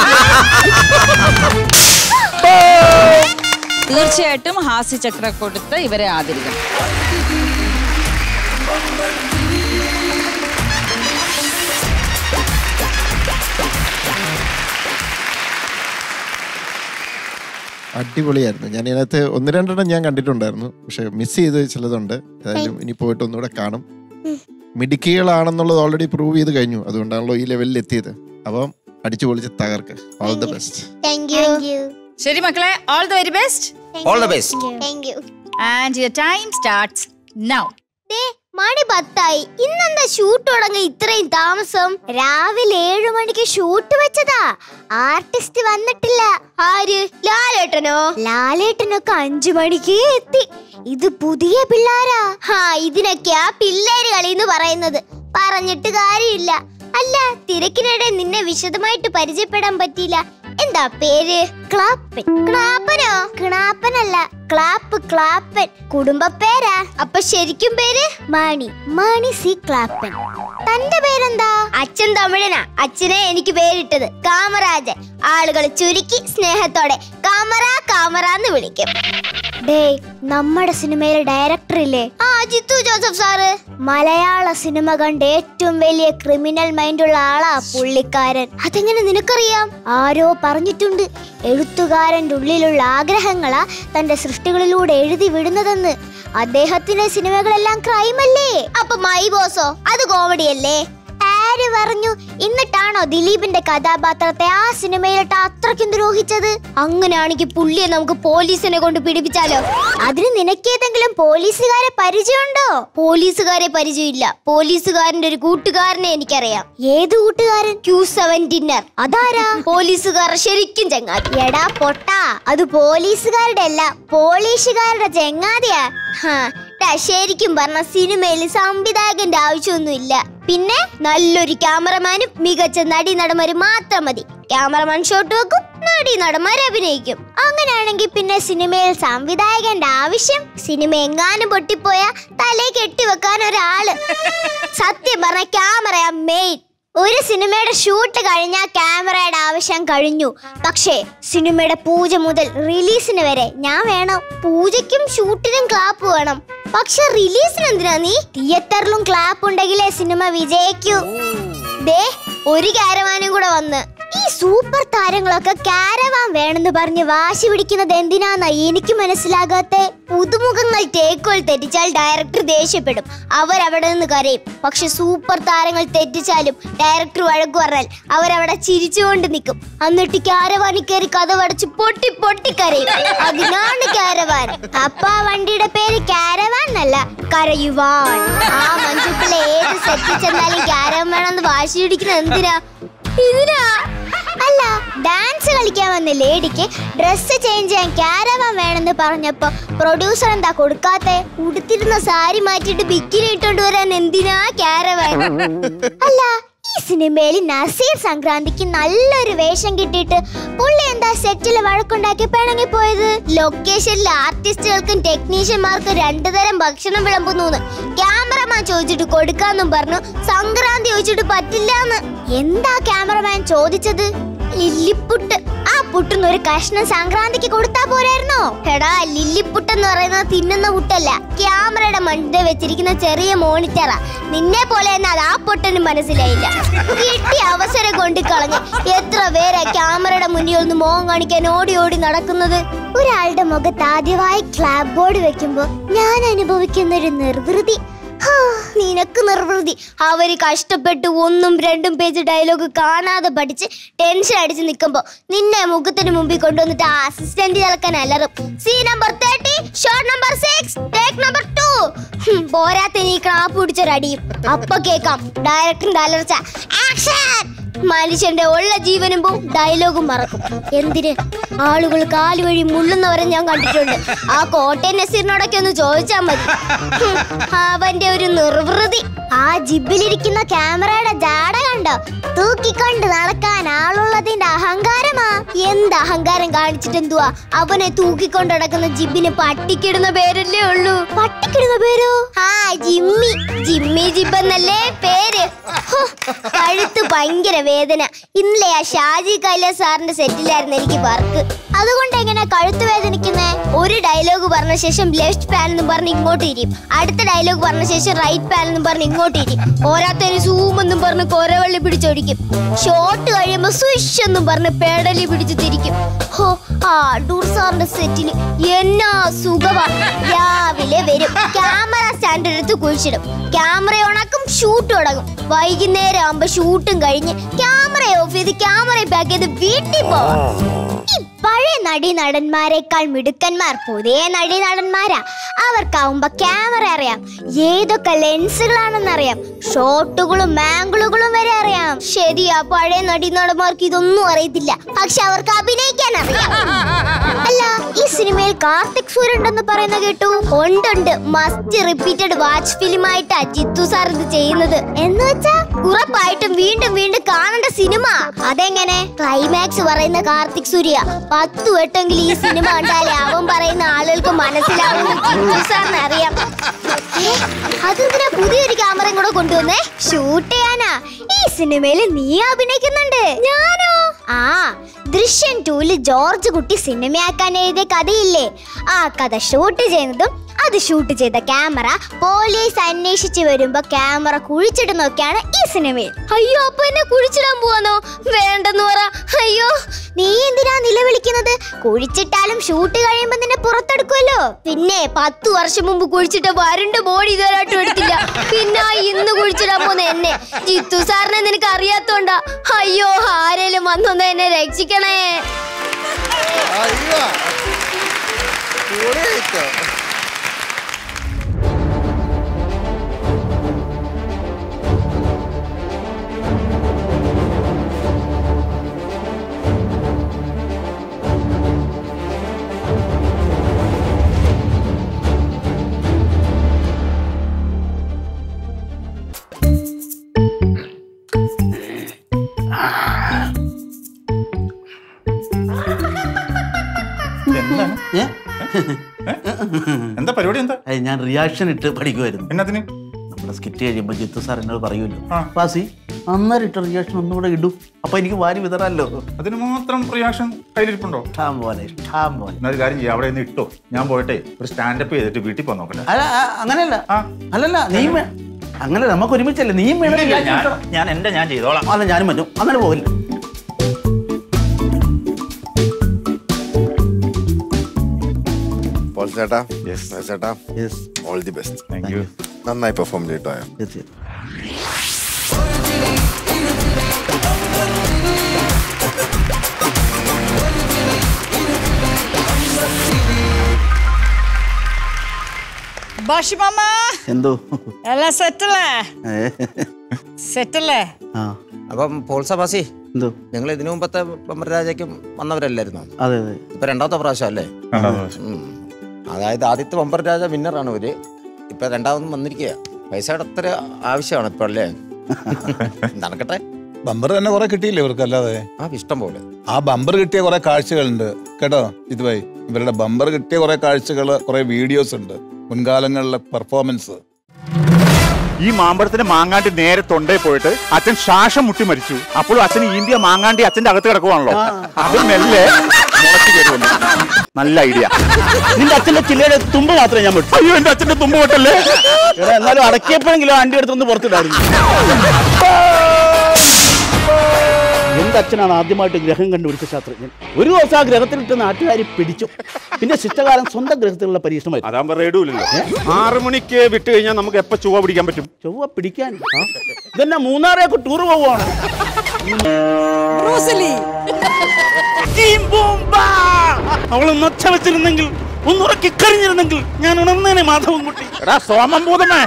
തീർച്ചയായിട്ടും ഹാസ്യചക്ര കൊടുത്ത് ഇവരെ ആദരിക്കണം. അടിപൊളിയായിരുന്നു. ഞാൻ ഇതിനകത്ത് ഒന്ന് രണ്ടെണ്ണം ഞാൻ കണ്ടിട്ടുണ്ടായിരുന്നു. പക്ഷെ മിസ് ചെയ്ത് ചിലതുണ്ട്. ഏതായാലും ഇനി പോയിട്ട് ഒന്നുകൂടെ കാണും. മിടുക്കികളാണെന്നുള്ളത് ഓൾറെഡി പ്രൂവ് ചെയ്ത് കഴിഞ്ഞു. അതുകൊണ്ടാണല്ലോ ഈ ലെവലിൽ എത്തിയത്. അപ്പം അടിച്ചു പൊളിച്ച് തകർക്ക്. ഓൾ ദ ബെസ്റ്റ് ശരി മക്കളെ all the very best all the best and your time starts now ദേ, മണി പത്തായി. ഇന്നെന്താ ഷൂട്ട് തുടങ്ങി ഇത്രയും താമസം? രാവിലെ ഏഴു മണിക്ക് ഷൂട്ട് വെച്ചതാ. ആർട്ടിസ്റ്റ് വന്നിട്ടില്ല. ആര്? ലാലേട്ടനോ? ലാലേട്ടനൊക്കെ അഞ്ചു മണിക്ക് എത്തി. ഇത് പുതിയ പിള്ളാരാ? ഹാ ഇതിനൊക്കെയാ പിള്ളേര് കളി എന്ന് പറയുന്നത്. പറഞ്ഞിട്ട് കാര്യമില്ല. അല്ല തിരക്കിനിടെ നിന്നെ വിശദമായിട്ട് പരിചയപ്പെടാൻ പറ്റിയില്ല. എന്താ പേര്? ക്ലാപ്പൻ. ക്ലാപ്പനോ? ക്ലാപ്പനല്ല ക്ലാപ്പ് ക്ലാപ്പൻ. കുടുംബ പേരാ. അപ്പൊ ശരിക്കും പേര്? മാണി. മാണി സി ക്ലാപ്പൻ. തന്റെ പേരെന്താ? അച്ഛൻ തമിഴനാ. അച്ഛനെ എനിക്ക് പേരിട്ടത് കാമരാജൻ. ആളുകൾ ചുരുക്കി സ്നേഹത്തോടെ കാമറ കാമറ എന്ന് വിളിക്കും. ഡേ നമ്മുടെ സിനിമയിലെ ഡയറക്ടർ ഇല്ലേ? ആ ജിത്തു ജോസഫ് സാറ്. മലയാള സിനിമ കണ്ട് ഏറ്റവും വലിയ ക്രിമിനൽ മൈൻഡുള്ള ആളാ പുള്ളിക്കാരൻ. അതെങ്ങനെ നിനക്കറിയാം? ആരോ പറഞ്ഞിട്ടുണ്ട്. എഴുത്തുകാരന്റെ ഉള്ളിലുള്ള ആഗ്രഹങ്ങളാ തന്റെ സൃഷ്ടികളിലൂടെ എഴുതി വിടുന്നതെന്ന്. അദ്ദേഹത്തിന്റെ സിനിമകളെല്ലാം ക്രൈം അല്ലേ അപ്പൊ മൈ ബോസോ അത് കോമഡി അല്ലേ? ആര് പറഞ്ഞു? എന്നിട്ടാണോ ദിലീപിന്റെ കഥാപാത്രത്തെ ആ സിനിമയിലിട്ട് അത്രയ്ക്കും ദ്രോഹിച്ചത്? അങ്ങനെയാണെങ്കിൽ പുള്ളിയെ നമുക്ക് പോലീസിനെ കൊണ്ട് പിടിപ്പിച്ചാലോ? അതിന് നിനക്കേതെങ്കിലും പോലീസുകാരെ പരിചയമുണ്ടോ? പോലീസുകാരെ പരിചയമില്ല. പോലീസുകാരന്റെ ഒരു കൂട്ടുകാരനെ എനിക്കറിയാം. ഏത് കൂട്ടുകാരൻ? Q seven dinner. അതാരാ? പോലീസുകാർ ശരിക്കും ചങ്ങാതി. എടാ പൊട്ടാ അത് പോലീസുകാരുടെ അല്ല പോലീസുകാരുടെ ചങ്ങാതിയാ. ഹാ, ശരിക്കും പറഞ്ഞ സിനിമയിൽ സംവിധായകന്റെ ആവശ്യമൊന്നുമില്ല. പിന്നെ നല്ലൊരു ക്യാമറമാനും മികച്ച നടി നടന്മാരും മാത്രം മതി. ക്യാമറമാൻ ഷോട്ട് വെക്കും നടി നടന്മാർ അഭിനയിക്കും. അങ്ങനെയാണെങ്കിൽ പിന്നെ സിനിമയിൽ സംവിധായകന്റെ ആവശ്യം സിനിമ എങ്ങാനും പൊട്ടിപ്പോയാ തലേ കെട്ടിവെക്കാൻ ഒരാൾ. സത്യം പറഞ്ഞ ക്യാമറ മെയിൻ ഒരു സിനിമയുടെ ഷൂട്ട് കഴിഞ്ഞാൽ ക്യാമറയുടെ ആവശ്യം കഴിഞ്ഞു. പക്ഷേ സിനിമയുടെ പൂജ മുതൽ റിലീസിന് വരെ ഞാൻ വേണം. പൂജയ്ക്കും ഷൂട്ടിനും ക്ലാപ്പ് വേണം. പക്ഷെ റിലീസിന് എന്തിനാ നീ? തിയേറ്ററിലും ക്ലാപ്പ് ഉണ്ടെങ്കിലേ സിനിമ വിജയിക്കൂ. ദേ ഒരു കാരവാനും കൂടെ വന്ന് ഈ സൂപ്പർ താരങ്ങളൊക്കെ കാരവാൻ വേണമെന്ന് പറഞ്ഞ് വാശി പിടിക്കുന്നത് എന്തിനാന്നാ എനിക്ക് മനസ്സിലാകാത്ത പുതുമുഖങ്ങൾ ടേക്കോൾ തെറ്റിച്ചാൽ ഡയറക്ടർ ദേഷ്യപ്പെടും. അവരവിടെ നിന്ന് കരയും. പക്ഷെ സൂപ്പർ താരങ്ങൾ തെറ്റിച്ചാലും ഡയറക്ടർ വഴക്കു പറഞ്ഞാൽ അവരവിടെ ചിരിച്ചുകൊണ്ട് നിൽക്കും. എന്നിട്ട് കാരവാനി കയറി കഥ വടച്ച് പൊട്ടി പൊട്ടി കരയും. അതിനാണ് കാരവാൻ. അപ്പൊ ആ വണ്ടിയുടെ പേര് കാരവാൻ എന്നല്ല കരയുവാൻ. ആ മഞ്ചുപ്പിള്ള ഏത് സെറ്റിൽ ചെന്നാലും കാരവാൻ വേണമെന്ന് വാശി പിടിക്കുന്നത് എന്തിനാ? ഇതിനാ? അല്ല ഡാൻസ് കളിക്കാൻ വന്ന ലേഡിക്ക് ഡ്രസ്സ് ചേഞ്ച് ചെയ്യാൻ ക്യാരവാൻ വേണമെന്ന് പറഞ്ഞപ്പോ പ്രൊഡ്യൂസർ എന്താ കൊടുക്കാത്തെ? ഉടുത്തിരുന്ന സാരി മാറ്റിയിട്ട് ബിക്കിനി ഇട്ടോണ്ട് വരാൻ എന്തിനാ ക്യാരവാൻ അല്ല ഈ സിനിമയിൽ നസീർ സംക്രാന്തിക്ക് നല്ലൊരു വേഷം കിട്ടിയിട്ട് പുള്ളി എന്താ സെറ്റിൽ വഴക്കുണ്ടാക്കി പിണങ്ങി പോയത്? ലൊക്കേഷനിൽ ആർട്ടിസ്റ്റുകൾക്കും ടെക്നീഷ്യന്മാർക്കും രണ്ടു തരം ഭക്ഷണം വിളമ്പുന്നു ക്യാമറമാൻ ചോദിച്ചിട്ട് കൊടുക്കാന്നും പറഞ്ഞു. സംക്രാന്തി ചോദിച്ചിട്ട് പറ്റില്ലാന്ന് എന്താ ക്യാമറമാൻ ചോദിച്ചത്? ലില്ലിപ്പുട്ട്. ആ പുട്ടിന് ഒരു കഷ്ണം സംക്രാന്തിക്ക് കൊടുത്താ പോരായിരുന്നോ? എടാ ലില്ലിപ്പുട്ട് എന്ന് പറയുന്നത് തിന്നുന്ന പുട്ടല്ല. ക്യാമറയുടെ മണ്ടേ വെച്ചിരിക്കുന്ന ചെറിയ മോണിറ്ററാ. നിന്നെ പോലെ തന്നെ അത് ആ പൊട്ടന് മനസ്സിലായില്ല. കിട്ടിയ അവസരം കൊണ്ട് കളഞ്ഞ്. എത്ര പേരാ ക്യാമറയുടെ മുന്നിൽ ഒന്ന് മോഹം കാണിക്കാൻ ഓടി ഓടി നടക്കുന്നത്? ഒരാളുടെ മുഖത്ത് ആദ്യമായി ക്ലാബ് ബോർഡ് വെക്കുമ്പോ ഞാൻ അനുഭവിക്കുന്ന ഒരു നിർവൃതി. നിനക്ക് നിർവൃതി. അവർ കഷ്ടപ്പെട്ട് ഒന്നും രണ്ടും പേജ് ഡയലോഗ് കാണാതെ പഠിച്ച് ടെൻഷൻ അടിച്ച് നിൽക്കുമ്പോ നിന്നെ മുഖത്തിന് മുമ്പിൽ കൊണ്ടുവന്നിട്ട് അസിസ്റ്റന്റ് ഇളക്കാൻ അലറും. Scene number thirty shot number six take number two പോരാത്ത നീ ക്രാപ്പ് പിടിച്ചൊരടിയും. അപ്പൊ കേക്കാം ഡയറക്ടറിന്റെ അലർച്ച. ആക്ഷൻ മനുഷ്യന്റെ ഉള്ള ജീവനും പോവും ഡയലോഗും മറക്കും. എന്തിന്? ആളുകൾ കാലുവഴി മുള്ളുന്നവരെ ഞാൻ കണ്ടിട്ടുണ്ട്. ആ കോട്ടയം നസീറിനോടൊക്കെ ഒന്ന് ചോദിച്ചാൽ മതി. അവന്റെ ഒരു നിർവൃതി. ആ ജിബിലിരിക്കുന്ന ക്യാമറയുടെ ജാട കണ്ടോ? തൂക്കിക്കൊണ്ട് നടക്കാൻ ആളുള്ളതിന്റെ അഹങ്കാരമാ. എന്ത് അഹങ്കാരം കാണിച്ചിട്ട് എന്തുവാ? അവനെ തൂക്കിക്കൊണ്ട് നടക്കുന്ന ജിബിന് പട്ടിക്കിടുന്ന പേരല്ലേ ഉള്ളൂ. പട്ടിക്കിടുന്ന പേരോ? ആ ജിമ്മി. ജിമ്മി ജിബ് എന്നല്ലേ പേര്. കഴുത്ത് ഭയങ്കര വേദന. ഇന്നലെ ആ ഷാജി കൈല സാറിന്റെ സെറ്റിലായിരുന്നു എനിക്ക് വർക്ക് അതുകൊണ്ട് എങ്ങനെ കഴുത്ത് വേദനിക്കുന്നേ? ഒരു ഡയലോഗ് പറഞ്ഞ ശേഷം ലെഫ്റ്റ് പാൻ എന്ന് പറഞ്ഞ് ഇങ്ങോട്ട് ഇരിക്കും അടുത്ത ഡയലോഗ് പറഞ്ഞ ശേഷം റൈറ്റ് പാൻ എന്ന് പറഞ്ഞ് ഇങ്ങോട്ട് ഇരിക്കും ഓരോരുത്തര് സൂം എന്നും പറഞ്ഞ് കൊരവള്ളി പിടിച്ചൊടിക്കും. ഷോട്ട് കഴിയുമ്പോ സ്വിഷ് എന്നും പറഞ്ഞ് പേടലി പിടിച്ച് തിരിക്കും. ഹോ ആ അടൂർ സാറിന്റെ സെറ്റിൽ എന്നാ സുഖമാ രാവിലെ വരും. ക്യാമറ സ്റ്റാൻഡ് എടുത്ത് കുഴിച്ചിടും. ക്യാമറ ഓണാക്കും ഷൂട്ട് തുടങ്ങും. വൈകുന്നേരം ആകുമ്പോ ഷൂട്ടും കഴിഞ്ഞ് ക്യാമറ ഓഫ് ചെയ്ത് ക്യാമറ പാക്ക് ചെയ്ത് വീട്ടിൽ പോവാം പഴയ നടി നടന്മാരെക്കാൾ മിടുക്കന്മാർ പുതിയ നടി നടന്മാരാ അവർക്കാവുമ്പോ ക്യാമറ അറിയാം. ഏതൊക്കെ ലെൻസുകളാണെന്ന് അറിയാം. ഷോട്ടുകളും ആംഗിളുകളും വരെ അറിയാം. ശരിയാ പഴയ നടി നടന്മാർക്ക് ഇതൊന്നും അറിയത്തില്ല. പക്ഷെ അവർക്ക് അഭിനയിക്കാൻ അറിയാം. അല്ല ഈ സിനിമയിൽ കാർത്തിക് സൂര്യ ഉണ്ടെന്ന് പറയുന്ന കേട്ടു? ഉണ്ടുണ്ട്. മസ്റ്റ് റിപ്പീറ്റഡ് വാച്ച് ഫിലിം ആയിട്ടാ ജിത്തു സാർ ഇത് ചെയ്യുന്നത്. എന്ന് വെച്ചാ ഉറപ്പായിട്ടും വീണ്ടും വീണ്ടും കാണേണ്ട സിനിമ. അതെങ്ങനെ? ക്ലൈമാക്സ് പറയുന്ന കാർത്തിക് സൂര്യ. പത്തു വട്ടെങ്കിലും ഈ സിനിമ കണ്ടാലേ അവൻ പറയുന്ന ആളുകൾക്ക് മനസ്സിലാവും അറിയാം. അതെന്തിനാ പുതിയൊരു ക്യാമറ കൂടെ കൊണ്ടുവന്നേ? ഷൂട്ട് ചെയ്യാനാ. ഈ സിനിമയിൽ നീ അഭിനയിക്കുന്നുണ്ട്. ഞാനോ? ആ ദൃശ്യം ടൂൽ ജോർജ് കുട്ടി സിനിമയാക്കാൻ എഴുതിയ കഥയില്ലേ? ആ കഥ ഷൂട്ട് ചെയ്യുന്നതും അത് ഷൂട്ട് ചെയ്ത ക്യാമറ പോലീസ് അന്വേഷിച്ചു വരുമ്പോ ക്യാമറ കുഴിച്ചിടുന്നൊക്കെയാണ് ഈ സിനിമയിൽ. അയ്യോ അപ്പൊ എന്നെ കുഴിച്ചിടാൻ പോവാന്നോ? വേണ്ടെന്ന് പറ. അയ്യോ നീ എന്തിനാ നിലവിളിക്കുന്നത് കുഴിച്ചിട്ടാലും ഷൂട്ട് കഴിയുമ്പോ നിന്നെ പുറത്തെടുക്കുമല്ലോ പിന്നെ പത്തു വർഷം മുമ്പ് കുഴിച്ചിട്ട വരണ്ട ബോഡി ഇതുവരായിട്ടും എടുത്തില്ല. പിന്നെ ഇന്ന് കുഴിച്ചിടാൻ പോന്ന എന്നെ. ജിത്തു സാറിനെ നിനക്ക് അറിയാത്തോണ്ടാ. അയ്യോ ആരേലും വന്നൊന്ന് എന്നെ രക്ഷിക്കണേ. അയ്യോ. എന്താണ് ഏ? എന്താ പരിപാടി എന്താ? ഏയ് ഞാൻ റിയാക്ഷൻ ഇട്ട് പഠിക്കുമായിരുന്നു എന്നതിന്? നമ്മുടെ സ്കിറ്റ് കഴിയുമ്പോൾ ജിത്തു സാർ എന്നോട് പറയുമല്ലോ. ആ. പാസി അന്നേരം ഇട്ട റിയാക്ഷൻ ഒന്നുകൂടെ ഇടും. അപ്പൊ എനിക്ക് വാരി വിതറല്ലോ അതിന് മാത്രം റിയാക്ഷൻ കയ്യിലിരിപ്പുണ്ടോ? ഇഷ്ടം പോലെ ഇഷ്ടം പോലെ. എന്നാ ഒരു കാര്യം ചെയ്യാം. അവിടെ നിന്ന് ഇട്ടോ. ഞാൻ പോയിട്ടെ ഒരു സ്റ്റാൻഡപ്പ് ചെയ്തിട്ട് വീട്ടിൽ പോകാൻ നോക്കട്ടെ. അല്ല ആ, അങ്ങനെയല്ല. ആ. അല്ലല്ല നീ അങ്ങനെ നമുക്ക് ഒരുമിച്ചല്ലേ? നീയും വേണം. ഞാൻ- എന്റെ ഞാൻ ചെയ്തോളാം. അല്ല ഞാനും പറ്റും. അങ്ങനെ പോകില്ല. ചേട്ടാ. ഓൾ ദി ബെസ്റ്റ് നന്നായി പെർഫോം ചെയ്തോ തീർച്ചയായും ഭാഷിമാമ എന്തോ? എല്ലാം സെറ്റല്ലേ? സെറ്റല്ലേ? ആ. അപ്പം പോൾസബാസി എന്തോ? നിങ്ങൾ ഇതിനു മുമ്പത്തെ ബമ്പർരാജയ്ക്കും വന്നവരല്ലായിരുന്നോ? അതെ അതെ. ഇപ്പൊ രണ്ടാമത്തെ പ്രാവശ്യം അല്ലേ? അതായത് ആദ്യത്തെ ബമ്പർ രാജ വിന്നറാണ് ഇവർ. ഇപ്പൊ രണ്ടാമതും വന്നിരിക്കുക പൈസയുടെ അത്ര ആവശ്യമാണ് ഇപ്പൊ അല്ലേ? നടക്കട്ടെ. ബമ്പർ തന്നെ കുറെ കിട്ടിയില്ലേ ഇവർക്ക് അല്ലാതെ? ആ ഇഷ്ടം പോലെ. ആ ബമ്പർ കിട്ടിയ കുറെ കാഴ്ചകളുണ്ട്. കേട്ടോ ഇതുവായി ഇവരുടെ ബമ്പർ കിട്ടിയ കുറെ കാഴ്ചകൾ കുറെ വീഡിയോസ് ഉണ്ട്. മുൻകാലങ്ങളിലെ പെർഫോമൻസ് ഈ മാമ്പഴത്തിന്റെ മാങ്ങാണ്ടി നേരെ തൊണ്ടേ പോയിട്ട് അച്ഛൻ ശ്വാസം മുട്ടി മരിച്ചു. അപ്പോഴും അച്ഛൻ ഇന്ത്യ മാങ്ങാണ്ടി അച്ഛന്റെ അകത്ത് കിടക്കുവാണല്ലോ. അത് മെല്ലെ നല്ല ഐഡിയ നിന്റെ അച്ഛന്റെ ചില്ലയുടെ തുമ്പ് മാത്രമേ ഞാൻ വിട്ടു. അയ്യോ എന്റെ അച്ഛന്റെ തുമ്പ് വിട്ടല്ലേ എന്നാലും അടക്കിയപ്പോഴെങ്കിലും വണ്ടി എടുത്തൊന്ന് പുറത്തിടായിരുന്നു. എന്റെ അച്ഛനാണ് ആദ്യമായിട്ട് ഗ്രഹം കണ്ടുപിടിച്ച ശാസ്ത്രജ്ഞൻ. ഒരു ദിവസം ആ ഗ്രഹത്തിലിട്ട് നാട്ടുകാരി പിടിച്ചു. പിന്നെ ശിഷ്ടകാലം സ്വന്തം ഗ്രഹത്തിലുള്ള പരീക്ഷണമായി അതാകുമ്പോ ആറു മണിക്ക് വിട്ട് കഴിഞ്ഞാൽ നമുക്ക് എപ്പോ ചൊവ്വ പിടിക്കാൻ പറ്റും? ചൊവ്വ പിടിക്കാൻ? ഇതന്നെ മൂന്നാറേക്ക് ടൂർ പോവാണ്. അവൾ നൊച്ച വെച്ചിരുന്നെങ്കിൽ ഒന്നുറക്കി കഴിഞ്ഞിരുന്നെങ്കിൽ ഞാൻ ഉണർന്നേനെ മാധവൻ കുട്ടി എടാ സോമം ഭൂതമേ.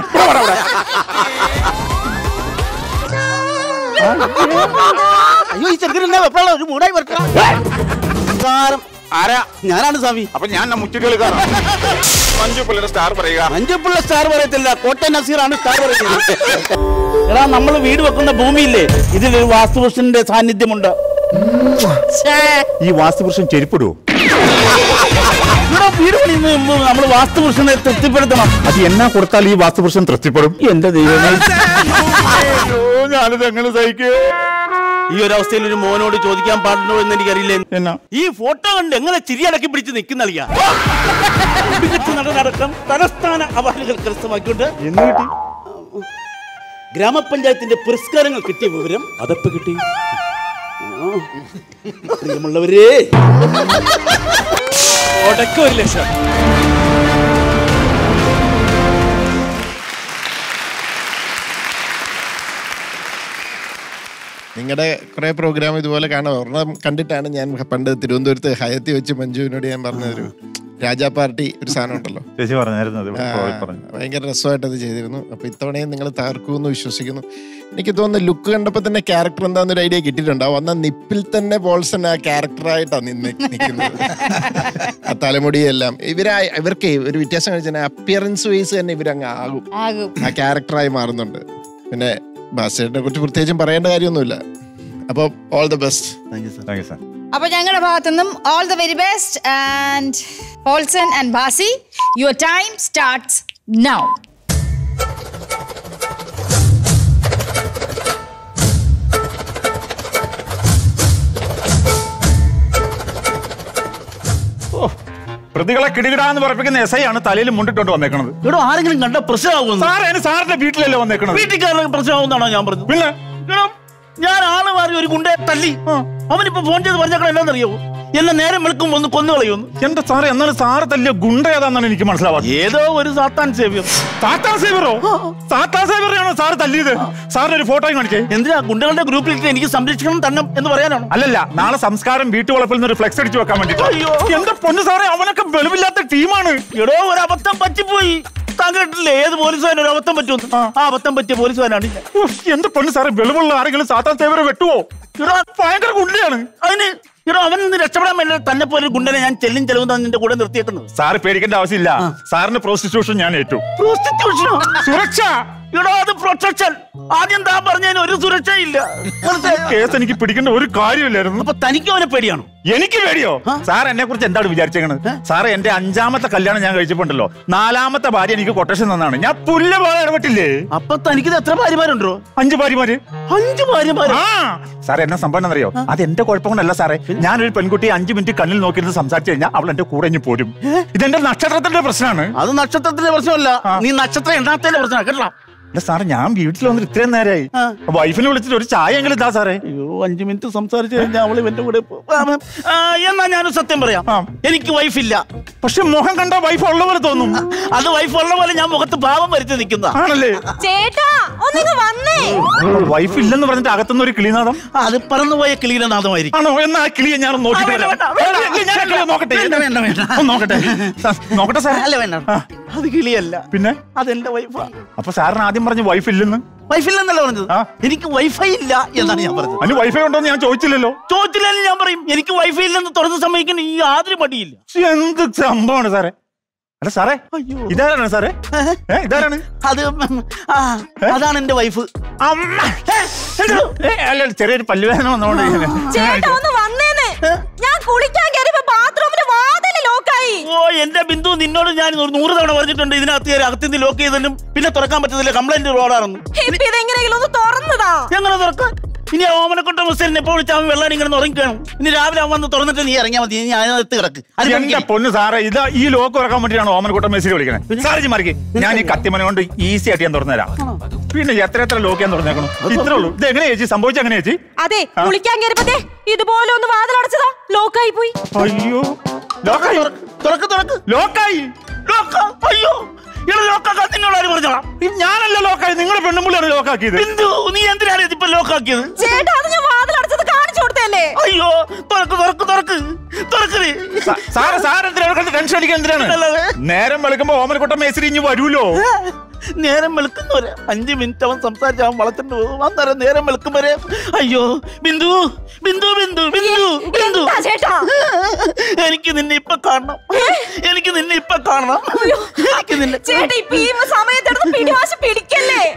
അയ്യോ ഈ ചെറുക്കനെ വെപ്പുള്ള ഒരു മൂടായി വർക്കാരം ആരാ? ഞാനാണ് സ്വാമി. അപ്പൊ ഞാൻ മുറ്റുകളി കയറാം സ്റ്റാർ പറയുക. മഞ്ചപ്പുള്ള സ്റ്റാർ പറയത്തില്ല. കോട്ടൻ നസീറാണ് സ്റ്റാർ പറയുന്നത്. എടാ നമ്മൾ വീട് വെക്കുന്ന ഭൂമിയില്ലേ? ഒരു വാസ്തുപുരുഷന്റെ സാന്നിധ്യമുണ്ട്. ഈ വാസ്തുപുരുഷൻ ചെരുപ്പിടുവോ? ഇവിടെ വീട് പണിയുന്നതിന് മുമ്പ് നമ്മൾ വാസ്തുപുരുഷനെ തൃപ്തിപ്പെടുത്തണം. അത് എന്നാ കൊടുത്താൽ ഈ വാസ്തുപുരുഷൻ തൃപ്തിപ്പെടും? എന്റെ ദൈവമേ. ഞാനിത് എങ്ങനെ സഹിക്കേ ഈ ഒരു അവസ്ഥയിൽ ഒരു മോനോട് ചോദിക്കാൻ പാടുണ്ടോ എന്ന് എനിക്കറിയില്ലേ എന്നാ ഈ ഫോട്ടോ കണ്ട് എങ്ങനെ ചിരിയടക്കി പിടിച്ച് നിൽക്കുന്നടക്കം നടനടക്കം തലസ്ഥാന അവാർഡുകൾ കരസ്ഥമാക്കിക്കൊണ്ട് എന്ന് കിട്ടി ഗ്രാമപഞ്ചായത്തിന്റെ പുരസ്കാരങ്ങൾ കിട്ടിയ വിവരം അതപ്പ് കിട്ടി. പ്രിയമുള്ളവരെ ഉടക്കം ഒരു ലക്ഷം നിങ്ങളുടെ കുറെ പ്രോഗ്രാം ഇതുപോലെ കാണാം. ഒരെണ്ണം കണ്ടിട്ടാണ് ഞാൻ പണ്ട് തിരുവനന്തപുരത്ത് ഹയത്തി വെച്ച് മഞ്ജുവിനോട് ഞാൻ പറഞ്ഞൊരു രാജാ പാർട്ടി ഒരു സാധനം ഉണ്ടല്ലോ. ചേച്ചി ഭയങ്കര രസമായിട്ട് അത് ചെയ്തിരുന്നു. അപ്പൊ ഇത്തവണയും നിങ്ങൾ തകർക്കുമെന്ന് വിശ്വസിക്കുന്നു. എനിക്ക് തോന്നുന്നു ലുക്ക് കണ്ടപ്പോ തന്നെ ക്യാരക്ടർ എന്താന്നൊരു ഐഡിയ കിട്ടിയിട്ടുണ്ടാവും. വന്ന നിപ്പിൽ തന്നെ ബോൾസൺ ആ ക്യാരക്ടറായിട്ടാണ് നിന്ന് നിൽക്കുന്നത്. ആ തലമുടിയെല്ലാം. ഇവരാ ഇവർക്ക് ഒരു വ്യത്യാസം കഴിച്ചാൽ അപ്പിയറൻസ് വൈസ് തന്നെ ഇവരങ്ങ് ആകും. ആകും. ആ ക്യാരക്ടറായി മാറുന്നുണ്ട്. പിന്നെ ബാസ്റ്റേറ്റിനെ കുറിച്ച് പ്രത്യേകിച്ചും പറയേണ്ട കാര്യമൊന്നുമില്ല. അപ്പോൾ all the best thank you sir thank you sir അപ്പൊ ഞങ്ങളുടെ ഭാഗത്തു നിന്നും all the very best and Paulson and Basi your time starts now പ്രതികളെ കിടുകിടാന്ന് പറപ്പിക്കുന്ന എസ് ഐ ആണ് തലയിൽ മുണ്ടിട്ടോണ്ട് വന്നേക്കണത്. ഇവിടെ ആരെങ്കിലും കണ്ട പ്രശ്നമാകുന്നു സാറേ സാറിന്റെ വീട്ടിലല്ലേ വന്നേക്കണത്? വീട്ടിൽ പ്രശ്നമാകുന്നാണോ ഞാൻ പറഞ്ഞു പിന്നെ? ഞാൻ ആൾ മാറി ഒരു ഗുണ്ടയെ തല്ലി. അവനിപ്പോ ഫോൺ ചെയ്ത് പറഞ്ഞേക്കണം എന്താണെന്നറിയോ എന്നെ നേരം വെളുക്കും ഒന്ന് കൊന്നു കളയുന്നു. എന്റെ സാറേ എന്നാലും സാറ് തല്ലിയ ഗുണ്ട ഏതാന്നാണ് എനിക്ക് മനസ്സിലാവാത്തത്. ഏതോ ഒരു സാത്താൻ സേവ്യർ. സാത്താൻ സേവറോ സാത്താൻ സേവറെയാണോ സാറ് തല്ലിയത്? സാറിന് ഒരു ഫോട്ടോയും കാണിച്ചേ എന്തിനാ ഗുണ്ടകളുടെ ഗ്രൂപ്പിൽ എനിക്ക് സംരക്ഷണം തന്നെ എന്ന് പറയാനാണോ? അല്ലല്ല നാളെ സംസ്കാരം വീട്ടുവളപ്പിൽ നിന്ന് ഒരു ഫ്ലെക്സ് അടിച്ചു വെക്കാൻ വേണ്ടി. അയ്യോ. എന്റെ പൊന്നു സാറേ അവനൊക്കെ വെളിവില്ലാത്ത ടീമാണ്. എടോ ഒരു അബദ്ധം പറ്റിപ്പോയി. താൻ കേട്ടില്ലേ ഏത് പോലീസുകാരൻ ഒരു അബദ്ധം പറ്റുമെന്ന് ആ. അബദ്ധം പറ്റിയ പോലീസുകാരനാണ് എന്റെ പൊന്നു സാറേ വെളിവുള്ള ആരെങ്കിലും സാത്താൻ സേവരെ വെട്ടുവോ? ഭയങ്കര ഗുണ്ടയാണ്. അതിന് എടോ അവൻ നിന്ന് രക്ഷപ്പെടാൻ വേണ്ടി തന്നെ പോലെ ഗുണ്ടനെ ഞാൻ ചെല്ലും ചെലവും തന്നെ നിന്റെ കൂടെ നിർത്തിയിട്ടുണ്ട് സാറ് പേടിക്കേണ്ട ആവശ്യമില്ല. സാറിന് പ്രോസ്റ്റിറ്റ്യൂഷൻ ഞാൻ ഏറ്റു. പ്രോസ്റ്റിറ്റ്യൂഷനോ സുരക്ഷ. എടോ അത് പ്രൊട്ടക്ഷൻ ആദ്യം താൻ പറഞ്ഞതിന് ഒരു സുരക്ഷയില്ല? കേസ് എനിക്ക് പിടിക്കേണ്ട ഒരു കാര്യമില്ലായിരുന്നു അപ്പൊ തനിക്ക് അവനെ പേടിയാണോ? എനിക്ക് പേടിയോ? സാർ എന്നെ കുറിച്ച് എന്താണ് വിചാരിച്ചേക്കണത്? സാറ് എന്റെ അഞ്ചാമത്തെ കല്യാണം ഞാൻ കഴിച്ചപ്പോണ്ടല്ലോ നാലാമത്തെ ഭാര്യ എനിക്ക് കൊട്ടേഷൻ തന്നാണ്. ഞാൻ പുല്ല് പോലെ ഇടപെട്ടില്ലേ? അപ്പൊ തനിക്ക് എത്ര ഭാര്യമാരുണ്ടോ? അഞ്ച് ഭാര്യമാര്. അഞ്ച് ഭാര്യമാര്? ആ. എന്നെ സംഭവം അറിയോ അത് എന്റെ കുഴപ്പം കൊണ്ടല്ല സാറേ ഞാനൊരു പെൺകുട്ടി അഞ്ച് മിനിറ്റ് കണ്ണിൽ നോക്കിയിരുന്ന് സംസാരിച്ചു കഴിഞ്ഞാൽ അവൾ എന്റെ കൂടെ ഇഞ്ഞ് പോരും. ഇതെന്റെ നക്ഷത്രത്തിന്റെ പ്രശ്നമാണ്. അത് നക്ഷത്രത്തിന്റെ പ്രശ്നമല്ല. നീ നക്ഷത്രം എണ്ണാത്തതിന്റെ പ്രശ്നമാണ്. കേട്ടോ അല്ല സാറേ ഞാൻ വീട്ടിൽ വന്നിട്ട് ഇത്രയും നേരമായി. വൈഫിനെ വിളിച്ചിട്ട് ഒരു ചായ എങ്കിലും ഇതാ സാറേ. അയ്യോ അഞ്ചു മിനിറ്റ് സംസാരിച്ചു കഴിഞ്ഞാൽ അവൾ എന്റെ കൂടെ എന്നാ ഞാനൊരു സത്യം പറയാം. എനിക്ക് വൈഫില്ല പക്ഷെ മുഖം കണ്ട വൈഫ് ഉള്ള പോലെ തോന്നും. അത് വൈഫ് ഉള്ള പോലെ ഞാൻ മുഖത്ത് ഭാവം വരച്ച് നിൽക്കുന്ന ആണല്ലേ? വൈഫ് ഇല്ലെന്ന് പറഞ്ഞിട്ട് അകത്തുനിന്ന് ഒരു കിളിനാഥം അത് പറന്നുപോയ കിളിനാഥമായിരിക്കും ആണോ? എന്നാ കിളിയെ ഞാൻ നോക്കട്ടെ. നോക്കട്ടെ. സാർ, നോക്കട്ടെ സാർ അല്ല വേണ്ട. അത് കിളിയല്ല. പിന്നെ? അതെന്റെ വൈഫാ അപ്പൊ സാറിന് ആദ്യം പറഞ്ഞു വൈഫ് ഇല്ലെന്ന്? വൈഫില്ലെന്നല്ല പറഞ്ഞത്? എനിക്ക് വൈഫൈ ഇല്ല എന്നാണ് ഞാൻ പറഞ്ഞത്. അതിന് വൈഫൈ ഉണ്ടോന്ന് ഞാൻ ചോദിച്ചില്ലല്ലോ. ചോദിച്ചില്ലെന്ന് ഞാൻ പറയും. എനിക്ക് വൈഫൈ ഇല്ലെന്ന് തുറന്ന് സമ്മതിക്കുന്ന ഈ യാതൊരു മടിയില്ല. എന്ത് സംഭവമാണ് സാറേ? അല്ല സാറേ അയ്യോ. ഇതാരാണ് സാറേ? ഇതാരാണ്? അത് അതാണ് എന്റെ വൈഫ് അമ്മ! അല്ല ചെറിയൊരു പല്ലുവേദന വന്നോണ്ട് ഞാൻ കുളിക്കാൻ കയറിയപ്പോ ബാത്റൂമിന്റെ ഓ എന്റെ ബിന്ദു നിന്നോട് ഞാൻ നൂറ് തവണ പറഞ്ഞിട്ടുണ്ട് ഇതിനകത്ത് കയറി ലോക്ക് ചെയ്തതിനും പിന്നെ തുറക്കാൻ പറ്റത്തില്ല കംപ്ലൈന്റ് റോഡാണെന്ന്. ഇതെങ്ങനെയെങ്കിലും ഒന്ന് തുറന്നതാ. എങ്ങനെ തുറക്കാൻ ഇനി ഓമനക്കുട്ട മുസ്ലിനെ എപ്പോൾ വിളിച്ചാൽ വെള്ളം ഇങ്ങനെ ഉറങ്ങിക്കണം ഇനി രാവിലെ അവൻ വന്ന് തുറന്നിട്ട് നീ ഇറങ്ങിയാൽ മതി നീ അതിനകത്ത് കിടക്ക്. അത് എന്റെ പൊന്ന് സാറേ ഇത് ഈ ലോക്ക് ഇറക്കാൻ വേണ്ടിയാണ് ഓമനക്കൊട്ട മെസ്സിൽ വിളിക്കണേ? സാറിജി മാർക്ക് ഞാൻ ഈ കത്തിമന കൊണ്ട് ഈസി ആയിട്ട് ഞാൻ തുറന്നുതരാം. പിന്നെ എത്ര എത്ര ലോക്ക് ഞാൻ തുറന്നേക്കണം? ഇത്രേ ഉള്ളൂ. ഇത് എങ്ങനെ ചേച്ചി? സംഭവിച്ച എങ്ങനെ ചേച്ചി? അതെ വിളിക്കാൻ ഇതുപോലെ ഒന്ന് വാതിലടച്ചതാ. ലോക്കായി പോയി. അയ്യോ. ലോക്കായി തുറക്ക് തുറക്ക്. ലോക്കായി. ലോക്ക. അയ്യോ. ഞാനല്ല ലോക്കായി. പെണ്ണുമ്പിളിയാണ് ലോക്കാക്കിയത്? നീ എന്തിനാണ് ഇതിപ്പോ ലോക്കാക്കിയത്? ചേട്ടാ അത് ഞാൻ വാതിലടച്ചത് കാണിച്ചു കൊടുത്തല്ലേ അയ്യോ. തുറക്ക് തുറക്ക് തുറക്ക്. തുറക്ക് നീ. സാ- സാറ് സാറ് എന്തിനാണ് ടെൻഷൻ അടിക്കാൻ എന്തിനാണ്? നേരം വെളുക്കുമ്പോ ഓമനക്കൂട്ടം മേസിരി ഇനി വരൂലോ നേരം വെളുക്കുന്നവരെ അഞ്ച് മിനിറ്റ് അവൻ സംസാരിച്ച് അവൻ വളർത്തിട്ട് പോകും അന്നേരം നേരം വെളുക്കും വരെ അയ്യോ ബിന്ദു ബിന്ദു ബിന്ദു ബിന്ദു ബിന്ദു. എനിക്ക് നിന്നെ ഇപ്പൊ കാണണം. എനിക്ക് നിന്നെ ഇപ്പൊ കാണണം. എനിക്ക് നിന്നെ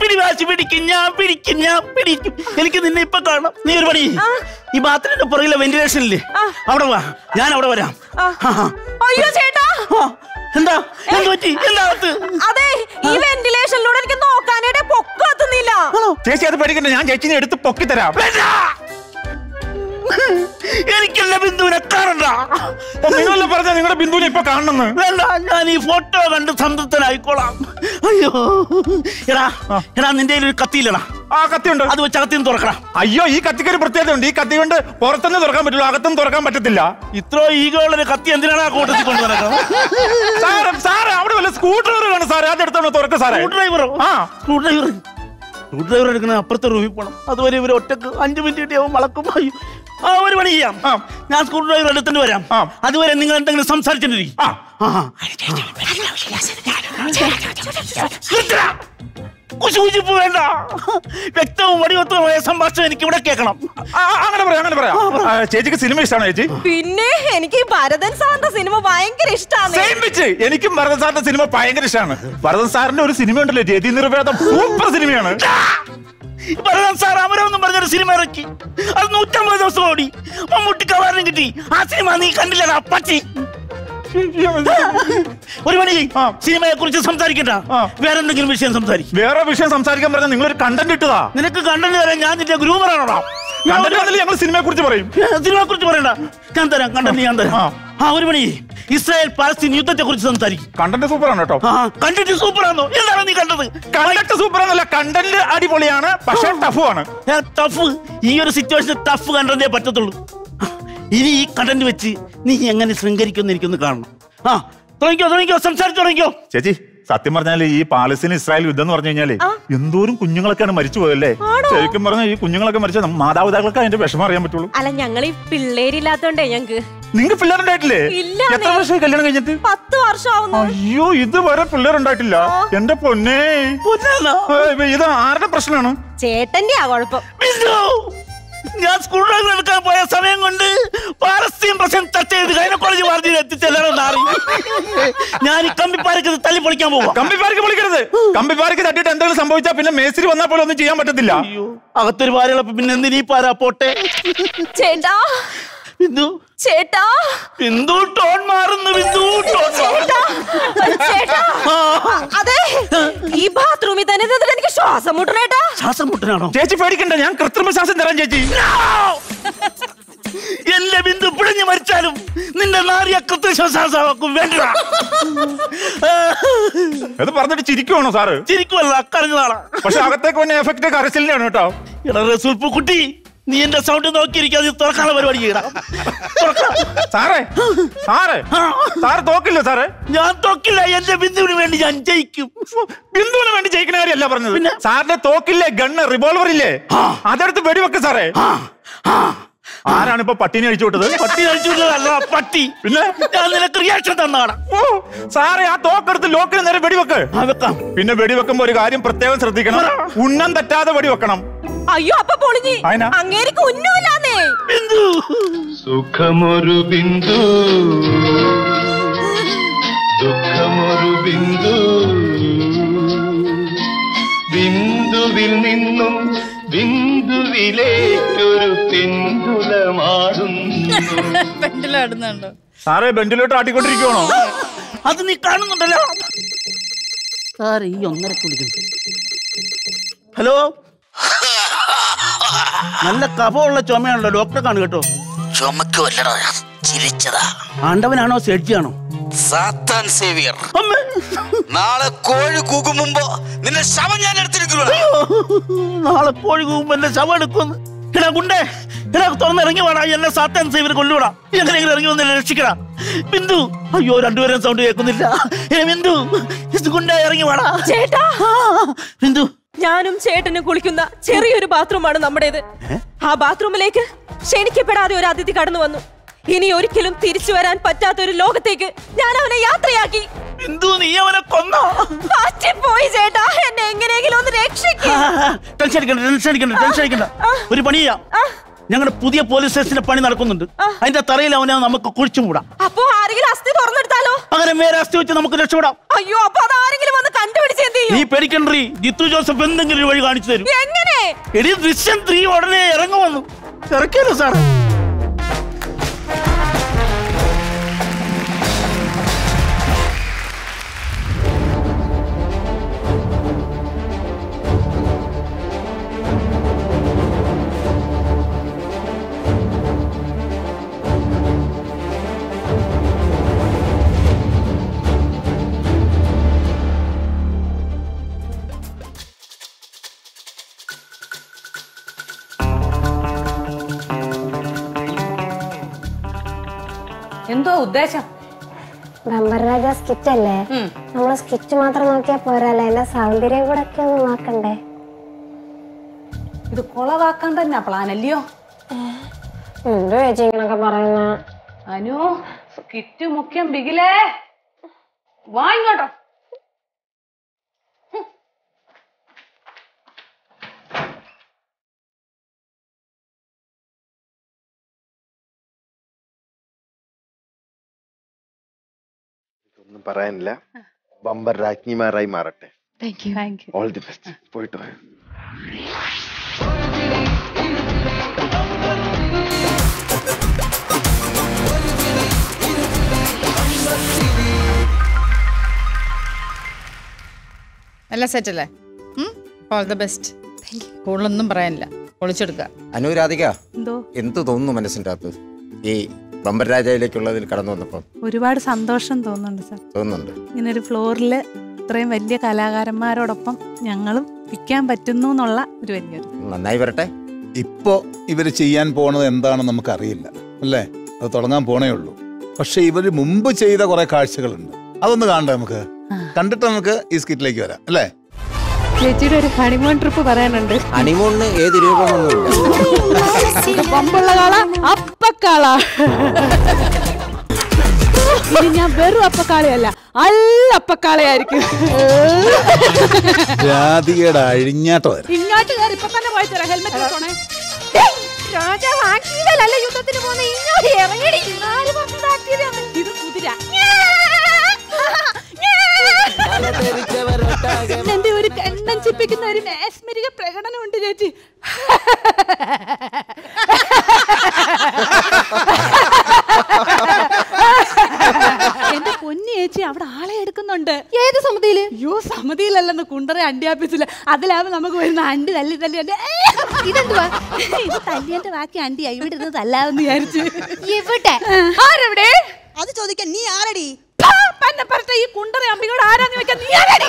പിടിവാശി പിടിക്കും ഞാൻ പിടിക്കും ഞാൻ പിടിക്കും. എനിക്ക് നിന്നെ ഇപ്പൊ കാണണം. നീ ഒരു പണി ഈ ബാത്റൂമിന്റെ പുറകിലെ വെന്റിലേഷനില്ലേ? അവിടെ വാ. ഞാൻ അവിടെ വരാം. അയ്യോ ചേട്ടാ. എന്താ? എന്ത് പറ്റി? എന്താ അതെ ഈ വെന്റിലേഷനിലൂടെ എനിക്ക് നോക്കാനായിട്ട് പൊക്കത്തുന്നില്ല ചേച്ചി അത് പേടിക്കണ്ട ഞാൻ ചേച്ചിനെ എടുത്ത് പൊക്കി തരാം. എനിക്കല്ല ബിന്ദുവിനെ കാണണ്ട നിങ്ങളല്ലേ പറഞ്ഞ നിങ്ങളുടെ ബിന്ദുവിനെ ഇപ്പൊ കാണണം വേണ്ട ഞാൻ ഈ ഫോട്ടോ കണ്ട് സംതൃപ്തനായിക്കോളാം. അയ്യോ. എടാ എടാ നിന്റെ ഒരു കത്തിയില്ലടാ. ആ കത്തിയുണ്ട് അത് വെച്ച് അകത്തിന് തുറക്കണം അയ്യോ ഈ കത്തിക്ക് ഒരു പ്രത്യേകത ഉണ്ട് ഈ കത്തി കൊണ്ട് പുറത്തുനിന്ന് തുറക്കാൻ പറ്റുള്ളൂ അകത്തും തുറക്കാൻ പറ്റത്തില്ല. ഇത്രോ ഈഗോ ഉള്ള ഒരു കത്തി എന്തിനാണ് ആ കൂട്ടത്തിൽ കൊണ്ടുവന്നത് സാറ് സാറ് അവിടെ വല്ല സ്കൂട്ടർ ഡ്രൈവർ വേണം സാറേ അത് എടുത്തോണ്ട് തുറക്ക് സാറേ. സ്ക്രൂ ഡ്രൈവറോ ആ. സ്ക്രൂ ഡ്രൈവർ സ്ക്രൂ ഡ്രൈവർ എടുക്കുന്ന അപ്പുറത്തെ റൂമിൽ പോകണം അതുവരെ ഇവർ ഒറ്റയ്ക്ക് അഞ്ചു മിനിറ്റ് കിട്ടിയാവും വളക്കും ആ ഒരു പണി ചെയ്യാം. ആ. ഞാൻ സ്ക്രൂ ഡ്രൈവർ എടുത്തിട്ട് വരാം. ആ. അതുവരെ നിങ്ങൾ എന്തെങ്കിലും സംസാരിച്ചിട്ടിരിക്കും. ആ. കുശുകുശിപ്പ് വേണ്ട വ്യക്തവും വടിവത്തുമായ സംഭാഷണം എനിക്ക് ഇവിടെ കേൾക്കണം. അങ്ങനെ പറയാം അങ്ങനെ പറയാം. ചേച്ചിക്ക് സിനിമ ഇഷ്ടമാണോ ചേച്ചി? പിന്നെ എനിക്ക് ഭരതൻ സാറിന്റെ സിനിമ ഭയങ്കര ഇഷ്ടമാണ് എനിക്കും ഭരതൻ സാറിന്റെ സിനിമ ഭയങ്കര ഇഷ്ടമാണ് ഭരതൻ സാറിന്റെ ഒരു സിനിമ ഉണ്ടല്ലോ ജയതി നിർവേദം. സൂപ്പർ സിനിമയാണ്. ഭരതൻ സാർ അമരമെന്നും പറഞ്ഞൊരു സിനിമ ഇറക്കി. അത് നൂറ്റമ്പത് ദിവസം ഓടി. മമ്മൂട്ടിക്ക് അവാർഡും കിട്ടി. ആ സിനിമ നീ കണ്ടില്ല പച്ചി ഒരു മണി സിനിമയെ കുറിച്ച് സംസാരിക്കണ്ട. വേറെ എന്തെങ്കിലും വിഷയം സംസാരിക്കും. വേറെ വിഷയം സംസാരിക്കാൻ പറഞ്ഞാൽ നിങ്ങളൊരു കണ്ടന്റ് ഇട്ടതാ. നിനക്ക് കണ്ടന്റ് തരാൻ ഞാൻ നിന്റെ ഗ്രൂമറാണോടാ ഞങ്ങൾ സിനിമയെ കുറിച്ച് പറയും. സിനിമയെ കുറിച്ച് പറയണ്ട. ഞാൻ തരാം കണ്ടന്റ് ഞാൻ തരാം. ആ. ഒരു മണി ഇസ്രായേൽ പാലസ്തീൻ യുദ്ധത്തെ കുറിച്ച് സംസാരിക്കും. കണ്ടന്റ് സൂപ്പർ ആണ് കേട്ടോ കണ്ടന്റ് സൂപ്പറാണോ? എന്താണ് നീ കണ്ടത്? കണ്ടന്റ് സൂപ്പർ ആണല്ല കണ്ടന്റ് അടിപൊളിയാണ് പക്ഷേ ടഫുമാണ് ടഫ് ഈ ഒരു സിറ്റുവേഷൻ ടഫ് കണ്ടതേ പറ്റത്തുള്ളൂ. ഇനി ഈ കണ്ടന്റ് വെച്ച് നീ എങ്ങനെ ശൃംഗരിക്കുമെന്ന് എനിക്കൊന്ന് കാണണം. ആ തുടങ്ങിക്കോ തുടങ്ങിക്കോ സംസാരിച്ചു തുടങ്ങിക്കോ. ചേച്ചി സത്യം പറഞ്ഞാൽ ഈ പാലസ്തീൻ ഇസ്രായേൽ യുദ്ധം എന്ന് പറഞ്ഞു കഴിഞ്ഞാൽ എന്തോരം കുഞ്ഞുങ്ങളൊക്കെയാണ് മരിച്ചു പോയല്ലേ ശരിക്കും പറഞ്ഞാൽ ഈ കുഞ്ഞുങ്ങളൊക്കെ മരിച്ച മാതാപിതാക്കൾക്ക് അതിന്റെ വിഷമം അറിയാൻ പറ്റുള്ളൂ. അല്ല ഞങ്ങൾ ഈ പിള്ളേരില്ലാത്തോണ്ടേ ഞങ്ങക്ക്. നിങ്ങൾക്ക് പിള്ളേരുണ്ടായിട്ടില്ലേ? ഇല്ല, എത്ര. വർഷമായി കല്യാണം കഴിഞ്ഞിട്ട്? പത്ത് വർഷം ആവുന്നു അയ്യോ ഇതുവരെ പിള്ളേരുണ്ടായിട്ടില്ല. എന്റെ പൊന്നേ. ഇത് ആരുടെ പ്രശ്നമാണ്? ചേട്ടന്റെ ആ കുഴപ്പം ഞാൻ സ്കൂൾ നടക്കാൻ എടുക്കാൻ പോയ സമയം കൊണ്ട് പാലസ്തീൻ പ്രശ്നം ചർച്ച ചെയ്ത് ഗൈനക്കോളജി വാർഡിൽ എത്തിച്ചെല്ലാം നാറി ഞാൻ ഈ കമ്പിപ്പാരക്ക് തല്ലി പൊളിക്കാൻ പോകും കമ്പിപ്പാരക്ക് പൊളിക്കരുത്. കമ്പിപ്പാരക്ക് തട്ടിട്ട് എന്തെങ്കിലും സംഭവിച്ചാൽ പിന്നെ മേസ്തിരി വന്നാൽ പോലും ഒന്നും ചെയ്യാൻ പറ്റത്തില്ല. അയ്യോ അകത്തൊരു പാരകളപ്പ പിന്നെ എന്തിനീ പാരാ പോട്ടെ? ചേട്ടാ ബിന്ദു. ചേട്ടാ. ബിന്ദു ടോൺ മാറുന്നു ബിന്ദു ടോൺ ചേട്ടാ അതെ ഈ ബാത്റൂമിൽ തന്നെ എനിക്ക് ശ്വാസം മുട്ടണേട്ടാ ശ്വാസം മുട്ടനാണോ ചേച്ചി പേടിക്കണ്ട ഞാൻ കൃത്രിമ ശ്വാസം തരാം ചേച്ചി. എന്റെ ബിന്ദു പിഴഞ്ഞു മരിച്ചാലും നിന്റെ നാറിയ കൃത്യശ്വാസാക്കും വേണ്ട. അത് പറഞ്ഞിട്ട് ചിരിക്കുവാണോ സാറ്? ചിരിക്കുമല്ല അക്കറിഞ്ഞതാളാ പക്ഷെ അകത്തേക്ക് വന്ന എഫക്റ്റ് കരച്ചിലിനാണ് കേട്ടോ. എടാ റസൂൽപ്പ് കുട്ടി നീ എന്റെ സൗണ്ട് നോക്കിയിരിക്കാതെ തുറക്കാനുള്ള പരിപാടി ചെയ്യണം. സാറേ സാറേ സാറ് തോക്കില്ല സാറേ? ഞാൻ തോക്കില്ല എന്റെ ബിന്ദുവിന് വേണ്ടി ഞാൻ ജയിക്കും. ബിന്ദുവിന് വേണ്ടി ജയിക്കുന്ന കാര്യമല്ല പറഞ്ഞത്. സാറിന്റെ തോക്കില്ലേ ഗണ്ണ് റിവോൾവർ ഇല്ലേ? അതെടുത്ത് വെടിവെക്ക് സാറേ. ആരാണ് ഇപ്പൊ പട്ടിനെ അഴിച്ചു വിട്ടത്? പട്ടി അഴിച്ചു വിട്ടതല്ല പട്ടി. പിന്നെ? ഞാൻ നിനക്ക് റിയാക്ഷൻ തന്നാണ് സാറേ ആ തോക്കെടുത്ത് ലോക്കിന് നേരെ വെടിവെക്ക്. പിന്നെ വെടിവെക്കുമ്പോ ഒരു കാര്യം പ്രത്യേകം ശ്രദ്ധിക്കണം. ഉന്നം തെറ്റാതെ വെടിവെക്കണം. അയ്യോ അപ്പൊ പൊളിഞ്ഞി? അങ്ങേരിക്ക് ഉന്നൂലാന്നേ. ബിന്ദു. സുഖമൊരു ബിന്ദു. ദുഃഖമൊരു ബിന്ദു. ബിന്ദുവിൽ നിന്നും ബിന്ദുവിലേക്കൊരു പെണ്ടിലാടുന്നുണ്ടോ സാറേ ബെന്റിലോട്ട് ആട്ടിക്കൊണ്ടിരിക്കണോ അത് നീ കാണുന്നുണ്ടല്ലോ. സാർ ഈ ഒന്നര കുളിക്കുന്നു ഹലോ നല്ല കഫമുള്ള ചുമയാണല്ലോ ഡോക്ടറെ കാണു കേട്ടോ. ചുമക്ക് വല്ലടാ ചിരിച്ചതാ. ആണ്ടവനാണോ സെഡ്ജിയാണോ സാത്താൻ സേവിയർ. നാളെ കോഴി കൂകും മുമ്പോ നിന്റെ ശവം ഞാൻ എടുത്തിരിക്കുന്നു നാളെ കോഴി കൂകുമ്പോ എന്റെ ശവം എടുക്കുന്നു എടാ ഗുണ്ടേ എടാ തുറന്നിറങ്ങി വേടാ. എന്നെ സാത്താൻ സേവിയർ കൊല്ലൂടാ എങ്ങനെയെങ്കിലും ഇറങ്ങി വന്ന് രക്ഷിക്കടാ. ബിന്ദു അയ്യോ രണ്ടുപേരും സൗണ്ട് കേൾക്കുന്നില്ല. ഏ ബിന്ദു ഗുണ്ടേ ഇറങ്ങി വേടാ. ചേട്ടാ. ബിന്ദു. ഞാനും ചേട്ടനും കുളിക്കുന്ന ചെറിയൊരു ബാത്റൂമാണ് നമ്മുടേത്. ആ ബാത്റൂമിലേക്ക് ക്ഷണിക്കപ്പെടാതെ ഒരു അതിഥി കടന്നു വന്നു. ഇനി ഒരിക്കലും തിരിച്ചു വരാൻ പറ്റാത്ത ഒരു ലോകത്തേക്ക് ഞാൻ അവനെ യാത്രയാക്കി. എന്തോ നീ അവനെ കൊന്നോ? പോയി ചേട്ടാ. എന്നെ എങ്ങനെയെങ്കിലും ഒന്ന് ടെൻഷൻ അടിക്കണ്ട ടെൻഷൻ അടിക്കണ്ട ടെൻഷൻ അടിക്കണ്ട. ഒരു പണിയാ ചെയ്യാം. ഞങ്ങളുടെ പുതിയ പോലീസ് സ്റ്റേഷന്റെ പണി നടക്കുന്നുണ്ട്. അതിന്റെ തറയിൽ അവനെ നമുക്ക് കുഴിച്ചു മൂടാം. അപ്പോ ആരെങ്കിലും അസ്ഥി തുറന്നെടുത്താലോ? അങ്ങനെ വേറെ അസ്ഥി വെച്ച് നമുക്ക് രക്ഷപ്പെടാം. അയ്യോ അപ്പൊ ആരെങ്കിലും വന്ന് കണ്ടുപിടിച്ച് എന്ത് ചെയ്യും? നീ പേടിക്കണ്ടി ജിത്തു ജോസഫ് എന്തെങ്കിലും ഒരു വഴി കാണിച്ചു തരും. എങ്ങനെ? എടി ദൃശ്യം ത്രീ ഉടനെ ഇറങ്ങുമെന്നു ഇറക്കിയല്ലോ സാറേ. ഉദ്ദേശം? ബമ്പർ രാജ സ്കിറ്റ് അല്ലേ നമ്മൾ സ്കിറ്റ് മാത്രം നോക്കിയാൽ പോരല്ലേ എന്റെ സൗന്ദര്യം കൂടെ ഒക്കെ ഒന്ന് നോക്കണ്ടേ? ഇത് കൊളവാക്കാൻ തന്നെ പ്ലാൻ അല്ലയോ? എന്തോ ചേച്ചി ഇങ്ങനൊക്കെ പറയുന്ന? അനു സ്കിറ്റ് മുഖ്യം ബിഗിലേ. വാ ഇങ്ങോട്ടോ ഒന്നും പറയാനില്ല. ബമ്പർ രാജ്ഞിമാരായി മാറട്ടെ. Thank you thank you all the best പോയിട്ട് നല്ല സെറ്റ് അല്ലേ? ഓൾ ദ ബെസ്റ്റ് കൂടുതലൊന്നും പറയാനില്ല. പൊളിച്ചെടുക്കുക അനുരാധിക എന്തോ? എന്ത് തോന്നുന്നു മനസ്സിന്റെ അകത്ത്? ഈ ബമ്പർരാജയിലേക്കുള്ളതിൽ കടന്നു വന്നപ്പോൾ ഒരുപാട് സന്തോഷം തോന്നുന്നുണ്ട് സാർ. തോന്നുന്നുണ്ട്. ഇങ്ങനെ ഒരു ഫ്ലോറിൽ ഇത്രയും വലിയ കലാകാരന്മാരോടൊപ്പം ഞങ്ങളും വിൽക്കാൻ പറ്റുന്നു എന്നുള്ള ഒരു വലിയൊരു നന്നായി വരട്ടെ. ഇപ്പോ ഇവർ ചെയ്യാൻ പോണത് എന്താണെന്ന് നമുക്കറിയില്ല അല്ലേ? അത് തുടങ്ങാൻ പോണേ ഉള്ളൂ. പക്ഷെ ഇവർ മുമ്പ് ചെയ്ത കുറെ കാഴ്ചകളുണ്ട്. അതൊന്ന് കാണണ്ടേ നമുക്ക്? കണ്ടിട്ട് നമുക്ക് ഈ സ്കിറ്റിലേക്ക് വരാം അല്ലേ? ചേച്ചിയുടെ ഒരു ഹണിമൂൺ ട്രിപ്പ് പറയാനുണ്ട്. ഹണിമൂണിന് ഏത് രൂപമൊന്നുമില്ല പമ്പുള്ള കാള അപ്പക്കാള. ഇനി ഞാൻ വെറും അപ്പക്കാളയല്ല അല്ല അപ്പക്കാളയായിരിക്കും. ഇങ്ങോട്ട് കയറി ഇപ്പൊ തന്നെ പോയി തരാം. ഹെൽമെറ്റ് വെച്ചോണേ രാജാവ് ആക്റ്റീവല്ല യുദ്ധത്തിന് പോകുന്ന. ഇങ്ങോട്ട് ആക്റ്റീവാണ് ഇത് കുതിര. എന്റെ ഒരു കണ്ണൻ ചിപ്പിക്കുന്ന ഒരു മാസ്മരിക പ്രകടനം ഉണ്ട് ചേച്ചി. എന്റെ പൊന്നി ചേച്ചി അവിടെ ആളെ എടുക്കുന്നുണ്ട്. ഏത് സമിതിയിൽ? യോ സമിതിയിലല്ലെന്ന് കുണ്ടറെ അണ്ടിയാപ്പിച്ചില്ല അതിലാവും നമുക്ക് വരുന്ന അണ്ടി തല്ലി തല്ലി അണ്ടി. ഇതെന്തുവാ? തല്ലിയന്റെ ബാക്കി അണ്ടിയാ. ഇവിടെ ഇരുന്ന് തല്ലാവെന്ന് വിചാരിച്ചു. ഇവിടെ ആരെവിടെ? അത് ചോദിക്കാൻ നീ ആരടി? പന്നെ പറഞ്ഞ ഈ കുണ്ടറ അമ്പിയോട് ആരാന്ന് വെക്കാൻ നീ ആരാടി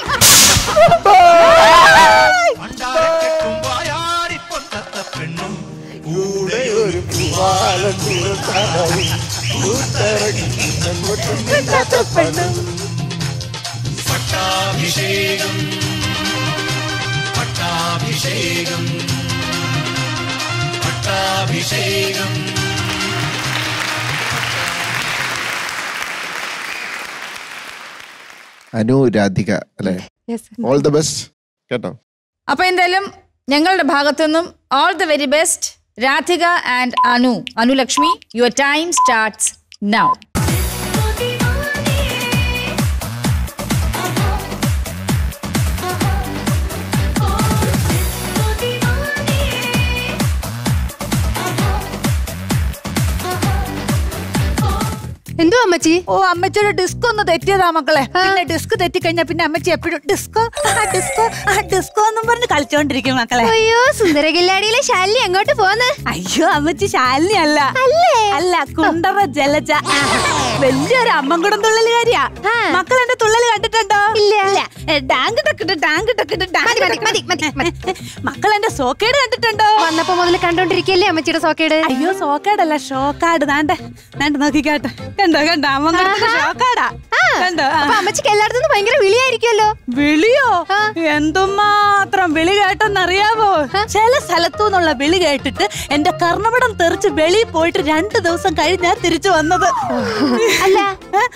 പട്ടാഭിഷേകം പട്ടാഭിഷേകം പട്ടാഭിഷേകം. അനു രാധിക അല്ലേ? ഓൾ ദ ബെസ്റ്റ് കേട്ടോ? അപ്പൊ എന്തായാലും ഞങ്ങളുടെ ഭാഗത്തു നിന്നും all the very best Radhika and Anu. Anulakshmi your time starts now എന്തോ അമ്മച്ചി? ഓ അമ്മച്ചിയുടെ ഡിസ്ക് ഒന്ന് തെറ്റിയതാ മക്കളെ. പിന്നെ ഡിസ്ക് തെറ്റിക്കഴിഞ്ഞാ പിന്നെ അമ്മച്ചി എപ്പോഴും ഡിസ്കോ? ആ ഡിസ്കോ? ആ ഡിസ്കോ എന്നും പറഞ്ഞ് കളിച്ചോണ്ടിരിക്കും മക്കളെ. അയ്യോ സുന്ദരകില്ലാടിയിലെ ശാലി എങ്ങോട്ട് പോന്ന്? അയ്യോ അമ്മച്ചി ശാലിനി അല്ല. അല്ലേ? അല്ല കുണ്ടറ ജലജ. വലിയൊരു അമ്മൻകുടം തുള്ളലുകാരിയാ. മക്കൾ എന്റെ തുള്ളൽ കണ്ടിട്ടുണ്ടോ? ഇല്ല. ടാങ്ക് ടക്കിട്ട് ടാങ്ക് ടക്കിട്ട് മക്കൾ എന്റെ സോക്കേട് കണ്ടിട്ടുണ്ടോ? വന്നപ്പോ മുതൽ കണ്ടോണ്ടിരിക്കല്ലേ അമ്മച്ചിയുടെ സോക്കേട്? അയ്യോ സോക്കേടല്ല ഷോക്കാട്. നാണ്ട് നാണ്ട് നോക്കിക്കാട്ടെ. കണ്ടോ? കണ്ടോ? അമ്മ ഷോക്കാടാ. കണ്ടോ. അപ്പൊ അമ്മച്ചിക്ക് എല്ലായിടത്തും ഭയങ്കര വിളിയായിരിക്കുമല്ലോ വിളിയോ? എന്തുമാത്രം വിളി കേട്ടെന്നറിയാവോ? ചില സ്ഥലത്തു നിന്നുള്ള വിളി കേട്ടിട്ട് എന്റെ കർണപടം തെറിച്ച് വെളിയിൽ പോയിട്ട് രണ്ടു ദിവസം കഴിഞ്ഞാ തിരിച്ചു വന്നത്. അല്ല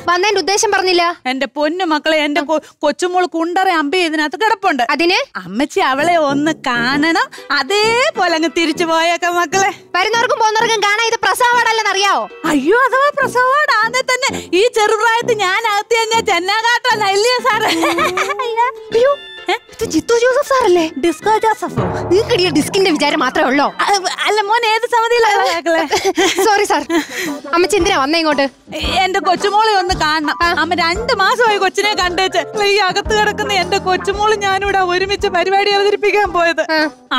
വന്നതിന്റെ ഉദ്ദേശം പറഞ്ഞില്ല. എന്റെ പൊന്നു മക്കളെ എന്റെ കൊച്ചുമോൾ കുണ്ടറ അമ്പി ഇതിനകത്ത് കിടപ്പുണ്ട്. അതിന്? അമ്മച്ചി അവളെ ഒന്ന് കാണണം. അതേപോലെ അങ്ങ് തിരിച്ചു പോയേക്കാം മക്കളെ. വരുന്നവർക്കും പോകുന്നവർക്കും കാണാൻ ഇത് പ്രസവാടല്ലെന്ന് അറിയാവോ അയ്യോ അഥവാ പ്രസവോടാന്നെ തന്നെ. ഈ ചെറുപ്രായത്തിൽ ഞാൻ അകത്ത് കഴിഞ്ഞാൽ ചെന്നാകാട്ടാ നല്ല സാറ്? അയ്യോ ഇത് ജിത്തു ജോസഫ് സാറല്ലേ? ഡിസ്കോ ജോസഫ്? നിങ്ങൾക്കിടിയ ഡിസ്കിന്റെ വിചാരം മാത്രമേ ഉള്ളോ? അല്ല മോൻ ഏത് സമിതിയിലാണ് സോറി സാർ അമ്മ എന്തിനാ വന്നേ ഇങ്ങോട്ട്? എന്റെ കൊച്ചുമോളെ ഒന്ന് കാണണം. അമ്മ രണ്ട് മാസമായി കൊച്ചിനെ കണ്ടേച്ച് ഈ അകത്ത് കിടക്കുന്ന എന്റെ കൊച്ചുമോൾ ഞാനിവിടെ ഒരുമിച്ച് പരിപാടി അവതരിപ്പിക്കാൻ പോയത്.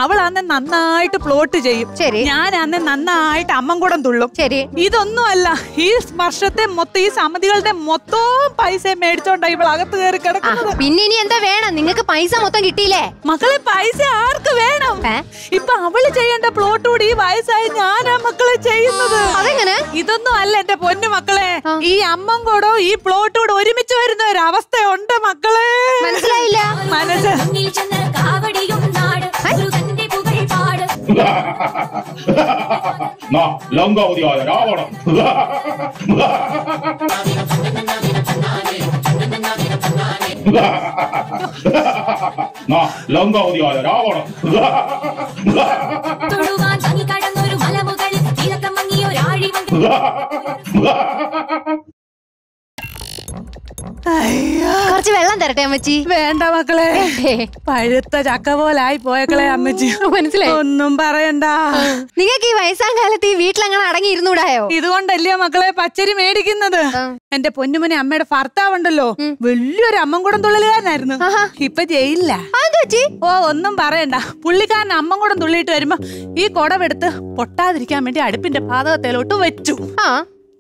അവൾ അന്ന് നന്നായിട്ട് പ്ലോട്ട് ചെയ്യും. ശരി. ഞാൻ അന്ന് നന്നായിട്ട് അമ്മൻകുടം തുള്ളും. ശരി. ഇതൊന്നും അല്ല ഈ വർഷത്തെ മൊത്തം ഈ സമിതികളുടെ മൊത്തവും പൈസ മേടിച്ചോണ്ടായി ഇവൾ അകത്ത് കയറി കിടക്കുന്നത്. പിന്നെ ഇനി എന്താ വേണം? നിങ്ങൾക്ക് പൈസ മൊത്തം കിട്ടിയില്ലേ? മക്കളെ പൈസ ആർക്ക് വേണം? ഇപ്പൊ അവൾ ചെയ്യേണ്ട പ്ലോട്ട് കൂടി ഈ വയസ്സായി ഞാനാ മക്കളെ ചെയ്യുന്നത്. അതെങ്ങനെ? ഇതൊന്നും അല്ല എന്റെ പൊന്നു മക്കളെ. ഈ അമ്മം കൂടോ ഈ പ്ലോട്ട് കൂടെ ഒരുമിച്ച് വരുന്ന ഒരു അവസ്ഥ ഉണ്ട് മക്കളെ. മനസ്സിലായില്ല. മനസ്സ്. ലങ്കാവതിയായ രാവണൻ ലങ്കാവതിയായ രാവണം തൊടുവാൻ ഭംഗി കടന്നൊരു മലമുകളിൽ. തിളക്കം മങ്ങിയൊരാഴി കുറച്ച് വെള്ളം തരട്ടെ അമ്മച്ചി? വേണ്ട മക്കളെ. പഴുത്ത ചക്ക പോലായി പോയക്കളെ അമ്മച്ചി. മനസ്സിലായി. ഒന്നും പറയണ്ട. നിങ്ങൾക്ക് ഈ വയസ്സാം കാലത്ത് ഈ വീട്ടിലങ്ങനെ അടങ്ങിയിരുന്നൂടായോ? ഇതുകൊണ്ടല്ലേ മക്കളെ പച്ചരി മേടിക്കുന്നത്? എന്റെ പൊന്നുമനെ അമ്മയുടെ ഭർത്താവുണ്ടല്ലോ. വലിയൊരു അമ്മൻകുടം തുള്ളലുകാരനായിരുന്നു. ഇപ്പൊ ജയിലില്ല ഓ ഒന്നും പറയണ്ട. പുള്ളിക്കാരൻ അമ്മൻകുടം തുള്ളിയിട്ട് വരുമ്പോ ഈ കുടവെടുത്ത് പൊട്ടാതിരിക്കാൻ വേണ്ടി അടുപ്പിന്റെ പാതകത്തിലോട്ട് വെച്ചു.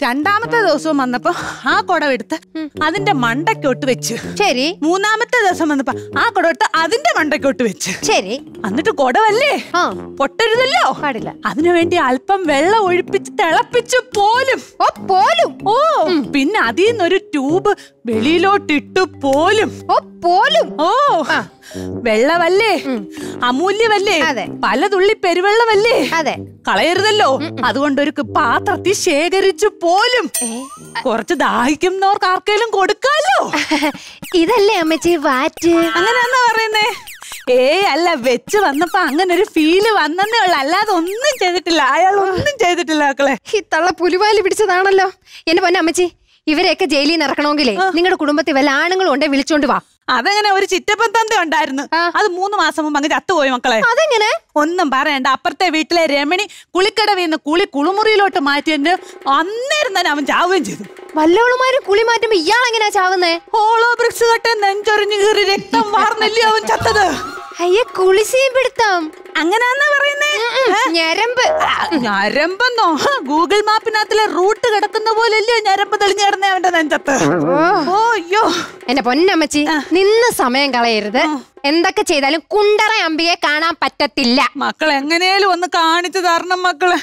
രണ്ടാമത്തെ ദിവസവും വന്നപ്പോ ആ കുടവെടുത്ത് അതിന്റെ മണ്ടയ്ക്കൊട്ട് വെച്ച്. ശരി. മൂന്നാമത്തെ ദിവസം വന്നപ്പോ ആ കുടവെടുത്ത് അതിന്റെ മണ്ടയ്ക്കൊട്ട് വെച്ച്. ശരി. എന്നിട്ട് കുടവല്ലേ? പൊട്ടരുതല്ലോ? പാടില്ല. അതിനുവേണ്ടി അല്പം വെള്ളം ഒഴിപ്പിച്ച് തിളപ്പിച്ചു പോലും. ഓ പോലും? ഓ പിന്നെ അതിൽ നിന്നൊരു ട്യൂബ് വെളിയിലോട്ടിട്ടു പോലും. ഓ പോലും? ഓ. വെള്ളമല്ലേ? അമൂല്യമല്ലേ? പല തുള്ളി പെരുവെള്ളമല്ലേ? അതെ. കളയരുതല്ലോ. അതുകൊണ്ട് ഒരു പാത്രത്തിൽ ശേഖരിച്ചു പോലും. കുറച്ച് ദാഹിക്കുന്നവർക്ക് ആർക്കേലും കൊടുക്കാലോ? ഇതല്ലേ അമ്മച്ചി വാറ്റ്? അങ്ങനെയാന്നാ പറയുന്നേ? ഏ അല്ല വെച്ച് വന്നപ്പോ അങ്ങനെ ഒരു ഫീൽ വന്നേ ഉള്ളു. അല്ലാതെ ഒന്നും ചെയ്തിട്ടില്ല. അയാൾ ഒന്നും ചെയ്തിട്ടില്ല മക്കളെ. ഈ തള്ള പുലിവാലി പിടിച്ചതാണല്ലോ. എന്റെ പൊന്നെ അമ്മച്ചി ഇവരെയൊക്കെ ജയിലിൽ നിന്ന് ഇറക്കണമെങ്കിലേ നിങ്ങളുടെ കുടുംബത്തിൽ വല്ല ആണുങ്ങളും ഉണ്ടെ വിളിച്ചോണ്ട് വാ. അതങ്ങനെ ഒരു ചിറ്റപ്പൻ തന്ത ഉണ്ടായിരുന്നു അത് മൂന്ന് മാസം മുമ്പ് അങ്ങ് ചത്തുപോയി മക്കളെ. അതെങ്ങനെ? ഒന്നും പറയണ്ട. അപ്പുറത്തെ വീട്ടിലെ രമണി കുളിക്കടവിൽ നിന്ന് കുളി കുളിമുറിയിലോട്ട് മാറ്റിയെന്ന് അന്നേരം തന്നെ അവൻ ചാവുകയും ചെയ്തു. വല്ലവളുമാരും കുളി മാറ്റുമ്പോ ഇയാൾ എങ്ങനെയാ ചാവുന്നേ? ഹോളോ ബ്രിക്സ് കട്ടെ നെഞ്ചൊറിഞ്ഞു കീറി രക്തം വാർന്നില്ലേ അവൻ ചത്തത്? അയ്യ കുളിസീം പിടുത്തം. അങ്ങനെയാന്നാ പറയുന്നേ? ഞരമ്പ്. ഞരമ്പെന്നോ? ഗൂഗിൾ മാപ്പിനകത്തിലെ റൂട്ട് കിടക്കുന്ന പോലെയല്ലേ ഞരമ്പ് തെളിഞ്ഞു കിടന്നേ അവന്റെ നെഞ്ചത്ത്? ഓ. അയ്യോ. എന്റെ പൊന്നമ്മച്ചി നിന്ന് സമയം കളയരുത്. എന്തൊക്കെ ചെയ്താലും കുണ്ടറ അമ്പിയെ കാണാൻ പറ്റത്തില്ല. മക്കൾ എങ്ങനെയാലും ഒന്ന് കാണിച്ചു തരണം മക്കളെ.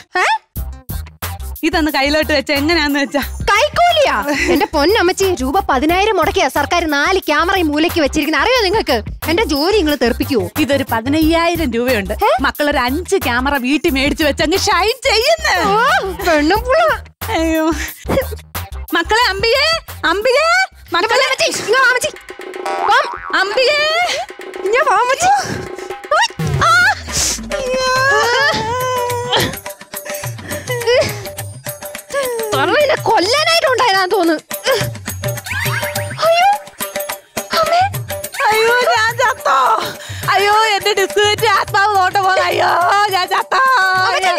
ഇതൊന്ന് കയ്യിലോട്ട് വെച്ച എങ്ങനെയാന്ന് വെച്ചാ? കൈക്കൂലിയാ? എന്റെ പൊന്നമ്മച്ചി രൂപ പതിനായിരം മുടക്കിയ സർക്കാർ നാല് ക്യാമറ മൂലയ്ക്ക് വെച്ചിരിക്കുന്ന. അറിയോ നിങ്ങൾക്ക്? എന്റെ ജോലി നിങ്ങൾ തെറിപ്പിക്കുവോ? ഇതൊരു പതിനയ്യായിരം രൂപയുണ്ട്. മക്കളൊരു അഞ്ച് ക്യാമറ വീട്ടിൽ മേടിച്ചു വെച്ചങ്ങ് ഷൈൻ ചെയ്യുന്നു. പെണ്ണും പുള്ള. അയ്യോ. മക്കളെ അമ്പിയെ അമ്പികേ മക്കളെ ഞാൻ തള്ളയിലെ എന്റെ ഡിസ്ക് ആത്മാവ് തോട്ട പോലെ അയ്യോ ഞാൻ ചത്തോ?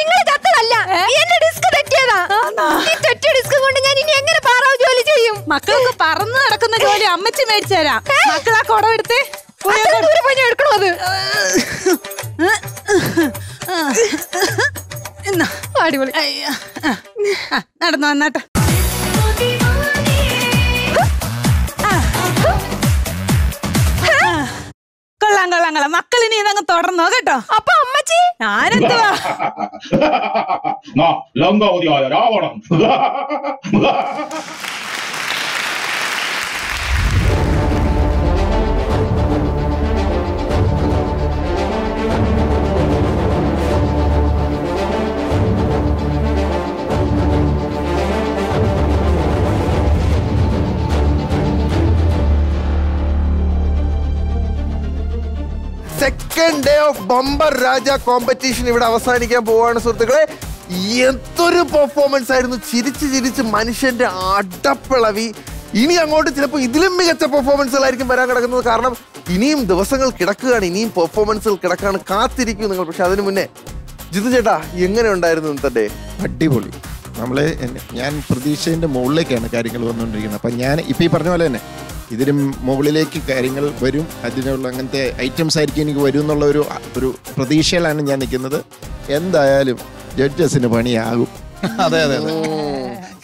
നിങ്ങൾ ചത്തതല്ല. എന്റെ ഡിസ്ക് തെറ്റിയതാ. തെറ്റിയ ഡിസ്ക് കൊണ്ട് ഞാൻ ഇനി എങ്ങനെ പാറാവ് ജോലി ചെയ്യും? മക്കൾക്ക് പറന്ന് നടക്കുന്ന ജോലി അമ്മച്ചി മേടിച്ചു തരാം. മക്കൾ ആ കുടം എടുത്ത്. എടുക്കണോ അത്? അടിപൊളി. നടന്നു വന്നാട്ടെ കൊള്ളാം കൊള്ളാം കൊള്ളാം. മക്കൾ ഇനി ഇതങ്ങ് തുടർന്നോ കേട്ടോ? അപ്പൊ അമ്മച്ചി? ഞാനെന്തുവാ? ലങ്കാവതിയായ Ravanan. Second day of bumper Raja competition ഇവിടെ അവസാനിക്കാൻ പോവാണ് സുഹൃത്തുക്കളെ. എന്തൊരു പെർഫോമൻസ് ആയിരുന്നു. ചിരിച്ച് ചിരിച്ച് മനുഷ്യന്റെ അടപ്പിളവി. ഇനി അങ്ങോട്ട് ചിലപ്പോൾ ഇതിലും മികച്ച പെർഫോമൻസുകളായിരിക്കും വരാൻ കിടക്കുന്നത്. കാരണം ഇനിയും ദിവസങ്ങൾ കിടക്കുകയാണ്. ഇനിയും പെർഫോമൻസുകൾ കിടക്കാണ്. കാത്തിരിക്കും നിങ്ങൾ. പക്ഷെ അതിനു മുന്നേ ജിതു ചേട്ടാ എങ്ങനെ ഉണ്ടായിരുന്നു ഇന്നത്തെ അടിപൊളി. നമ്മളെ ഞാൻ പ്രതീക്ഷേന്റെ മുകളിലേക്കാണ് കാര്യങ്ങൾ വന്നുകൊണ്ടിരിക്കുന്നത്. അപ്പം ഞാൻ ഇപ്പം ഈ പറഞ്ഞ പോലെ തന്നെ ഇതിനും മുകളിലേക്ക് കാര്യങ്ങൾ വരും. അതിനുള്ള അങ്ങനത്തെ ഐറ്റംസ് ആയിരിക്കും എനിക്ക് വരും എന്നുള്ള ഒരു ഒരു പ്രതീക്ഷയിലാണ് ഞാൻ നിൽക്കുന്നത്. എന്തായാലും ജഡ്ജസിന് പണിയാകും. അതെ അതെ അതെ.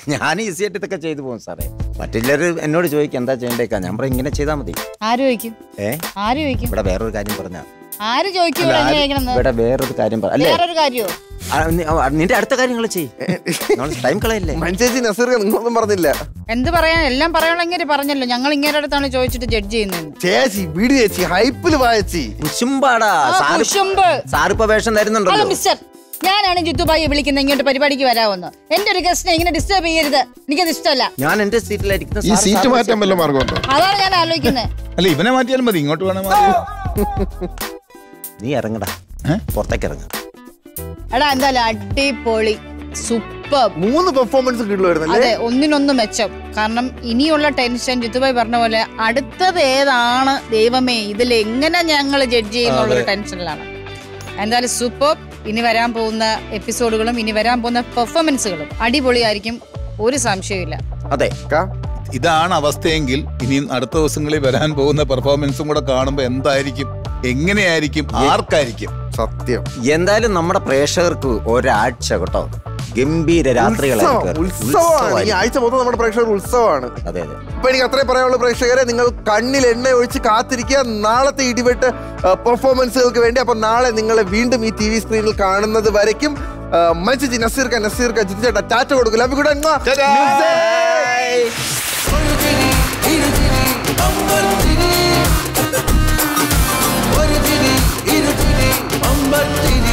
ഞാൻ ഈസി ആയിട്ട് ഇതൊക്കെ ചെയ്തു പോകും സാറേ. മറ്റുള്ളവർ എന്നോട് ചോദിക്കും എന്താ ചെയ്യണ്ടേക്കാ? ഞാൻ പറയും ഇങ്ങനെ ചെയ്താൽ മതി. ആര് ചോദിക്കും? ഏ? ആര് ചോദിക്കും? ഇവിടെ വേറൊരു കാര്യം പറഞ്ഞ ആര് ചോദിക്കും ഇവിടെ? ഇവിടെ വേറൊരു കാര്യം പറ അല്ലേ? വേറൊരു കാര്യോ? ആ, നി- ആ, നിന്റെ അടുത്ത കാര്യങ്ങൾ ചെയ്യ്. ടൈം കളയല്ലേ? മനുഷ്യേച്ചി നസീർക്ക് നിങ്ങളൊന്നും പറഞ്ഞില്ല. എന്ത് പറയാൻ? എല്ലാം പറയാനുള്ള പറഞ്ഞല്ലോ. ഞങ്ങൾ ഇങ്ങനെ അടുത്താണ് ചോദിച്ചിട്ട് ജഡ്ജ് ചെയ്യുന്നത് ചേച്ചി വീട് ചേച്ചി ഹൈപ്പിൽ വായച്ചി കുശുമ്പാടാ സാറ് കുശുമ്പ് സാറിപ്പോ വേഷം ഹലോ തരുന്നുണ്ടല്ലോ മിസ്റ്റർ ഞാനാണ് ജിത്തുബായി വിളിക്കുന്നത്. ഇങ്ങോട്ട് പരിപാടിക്ക് വരാമെന്ന് എന്റെ ഒരു ഗസ്റ്റിനെ ഇങ്ങനെ ഡിസ്റ്റർബ് ചെയ്യരുത്. എനിക്കത് ഇഷ്ടമല്ല. ഞാൻ എന്റെ സീറ്റിലായിരിക്കുന്ന ഈ സാറ് സീറ്റ് സാറ് മാറ്റാൻ വല്ല മാർഗമുണ്ടോ അതാണ് ഞാൻ ആലോചിക്കുന്നത്. അല്ല ഇവനെ മാറ്റിയാലും മതി. ഇങ്ങോട്ട് വേണം മാറി. നീ ഇറങ്ങടാ. പുറത്തേക്ക് ഇറങ്ങ. എടാ എന്തായാലും അടിപൊളി സൂപ്പർ മൂന്ന് പെർഫോമൻസ് അതെ ഒന്നിനൊന്ന് മെച്ചം. കാരണം ഇനിയുള്ള ടെൻഷൻ ജിത്തുബായി പറഞ്ഞ പോലെ അടുത്തത് ഏതാണ് ദൈവമേ ഇതിൽ എങ്ങനെ ഞങ്ങൾ ജഡ്ജ് ചെയ്യുന്നുള്ളൊരു. ടെൻഷനിലാണ്. എന്തായാലും സൂപ്പർ ഇനി വരാൻ പോകുന്ന എപ്പിസോഡുകളും ഇനി വരാൻ പോകുന്ന പെർഫോമൻസുകളും അടിപൊളിയായിരിക്കും. ഒരു സംശയമില്ല അതെ. ഇതാണ് അവസ്ഥയെങ്കിൽ ഇനി അടുത്ത ദിവസങ്ങളിൽ വരാൻ പോകുന്ന പെർഫോമൻസും കൂടെ കാണുമ്പോൾ എന്തായിരിക്കും? എങ്ങനെയായിരിക്കും? ആർക്കായിരിക്കും? സത്യം. എന്തായാലും നമ്മുടെ പ്രേക്ഷകർക്ക് ഒരാഴ്ച കേട്ടോ. ഗംഭീര രാത്രികളായിരിക്കും ഉത്സവമാണ്. ഈ ആഴ്ച മൊത്തം നമ്മുടെ പ്രേക്ഷകർ ഉത്സവമാണ്. അതെ അതെ. അപ്പൊ എനിക്ക് അത്രേ പറയാനുള്ള പ്രേക്ഷകരെ നിങ്ങൾ കണ്ണിൽ എണ്ണ ഒഴിച്ച് കാത്തിരിക്കുക. നാളത്തെ ഇടിവെട്ട് പെർഫോമൻസുകൾക്ക് വേണ്ടി അപ്പൊ നാളെ നിങ്ങളെ വീണ്ടും ഈ ടി വി സ്ക്രീനിൽ കാണുന്നത് വരയ്ക്കും. മനുഷ്യജി നസീർക്ക നസീർക്ക നസീർ ചാറ്റ ടാറ്റ കൊടുക്കില്ല ما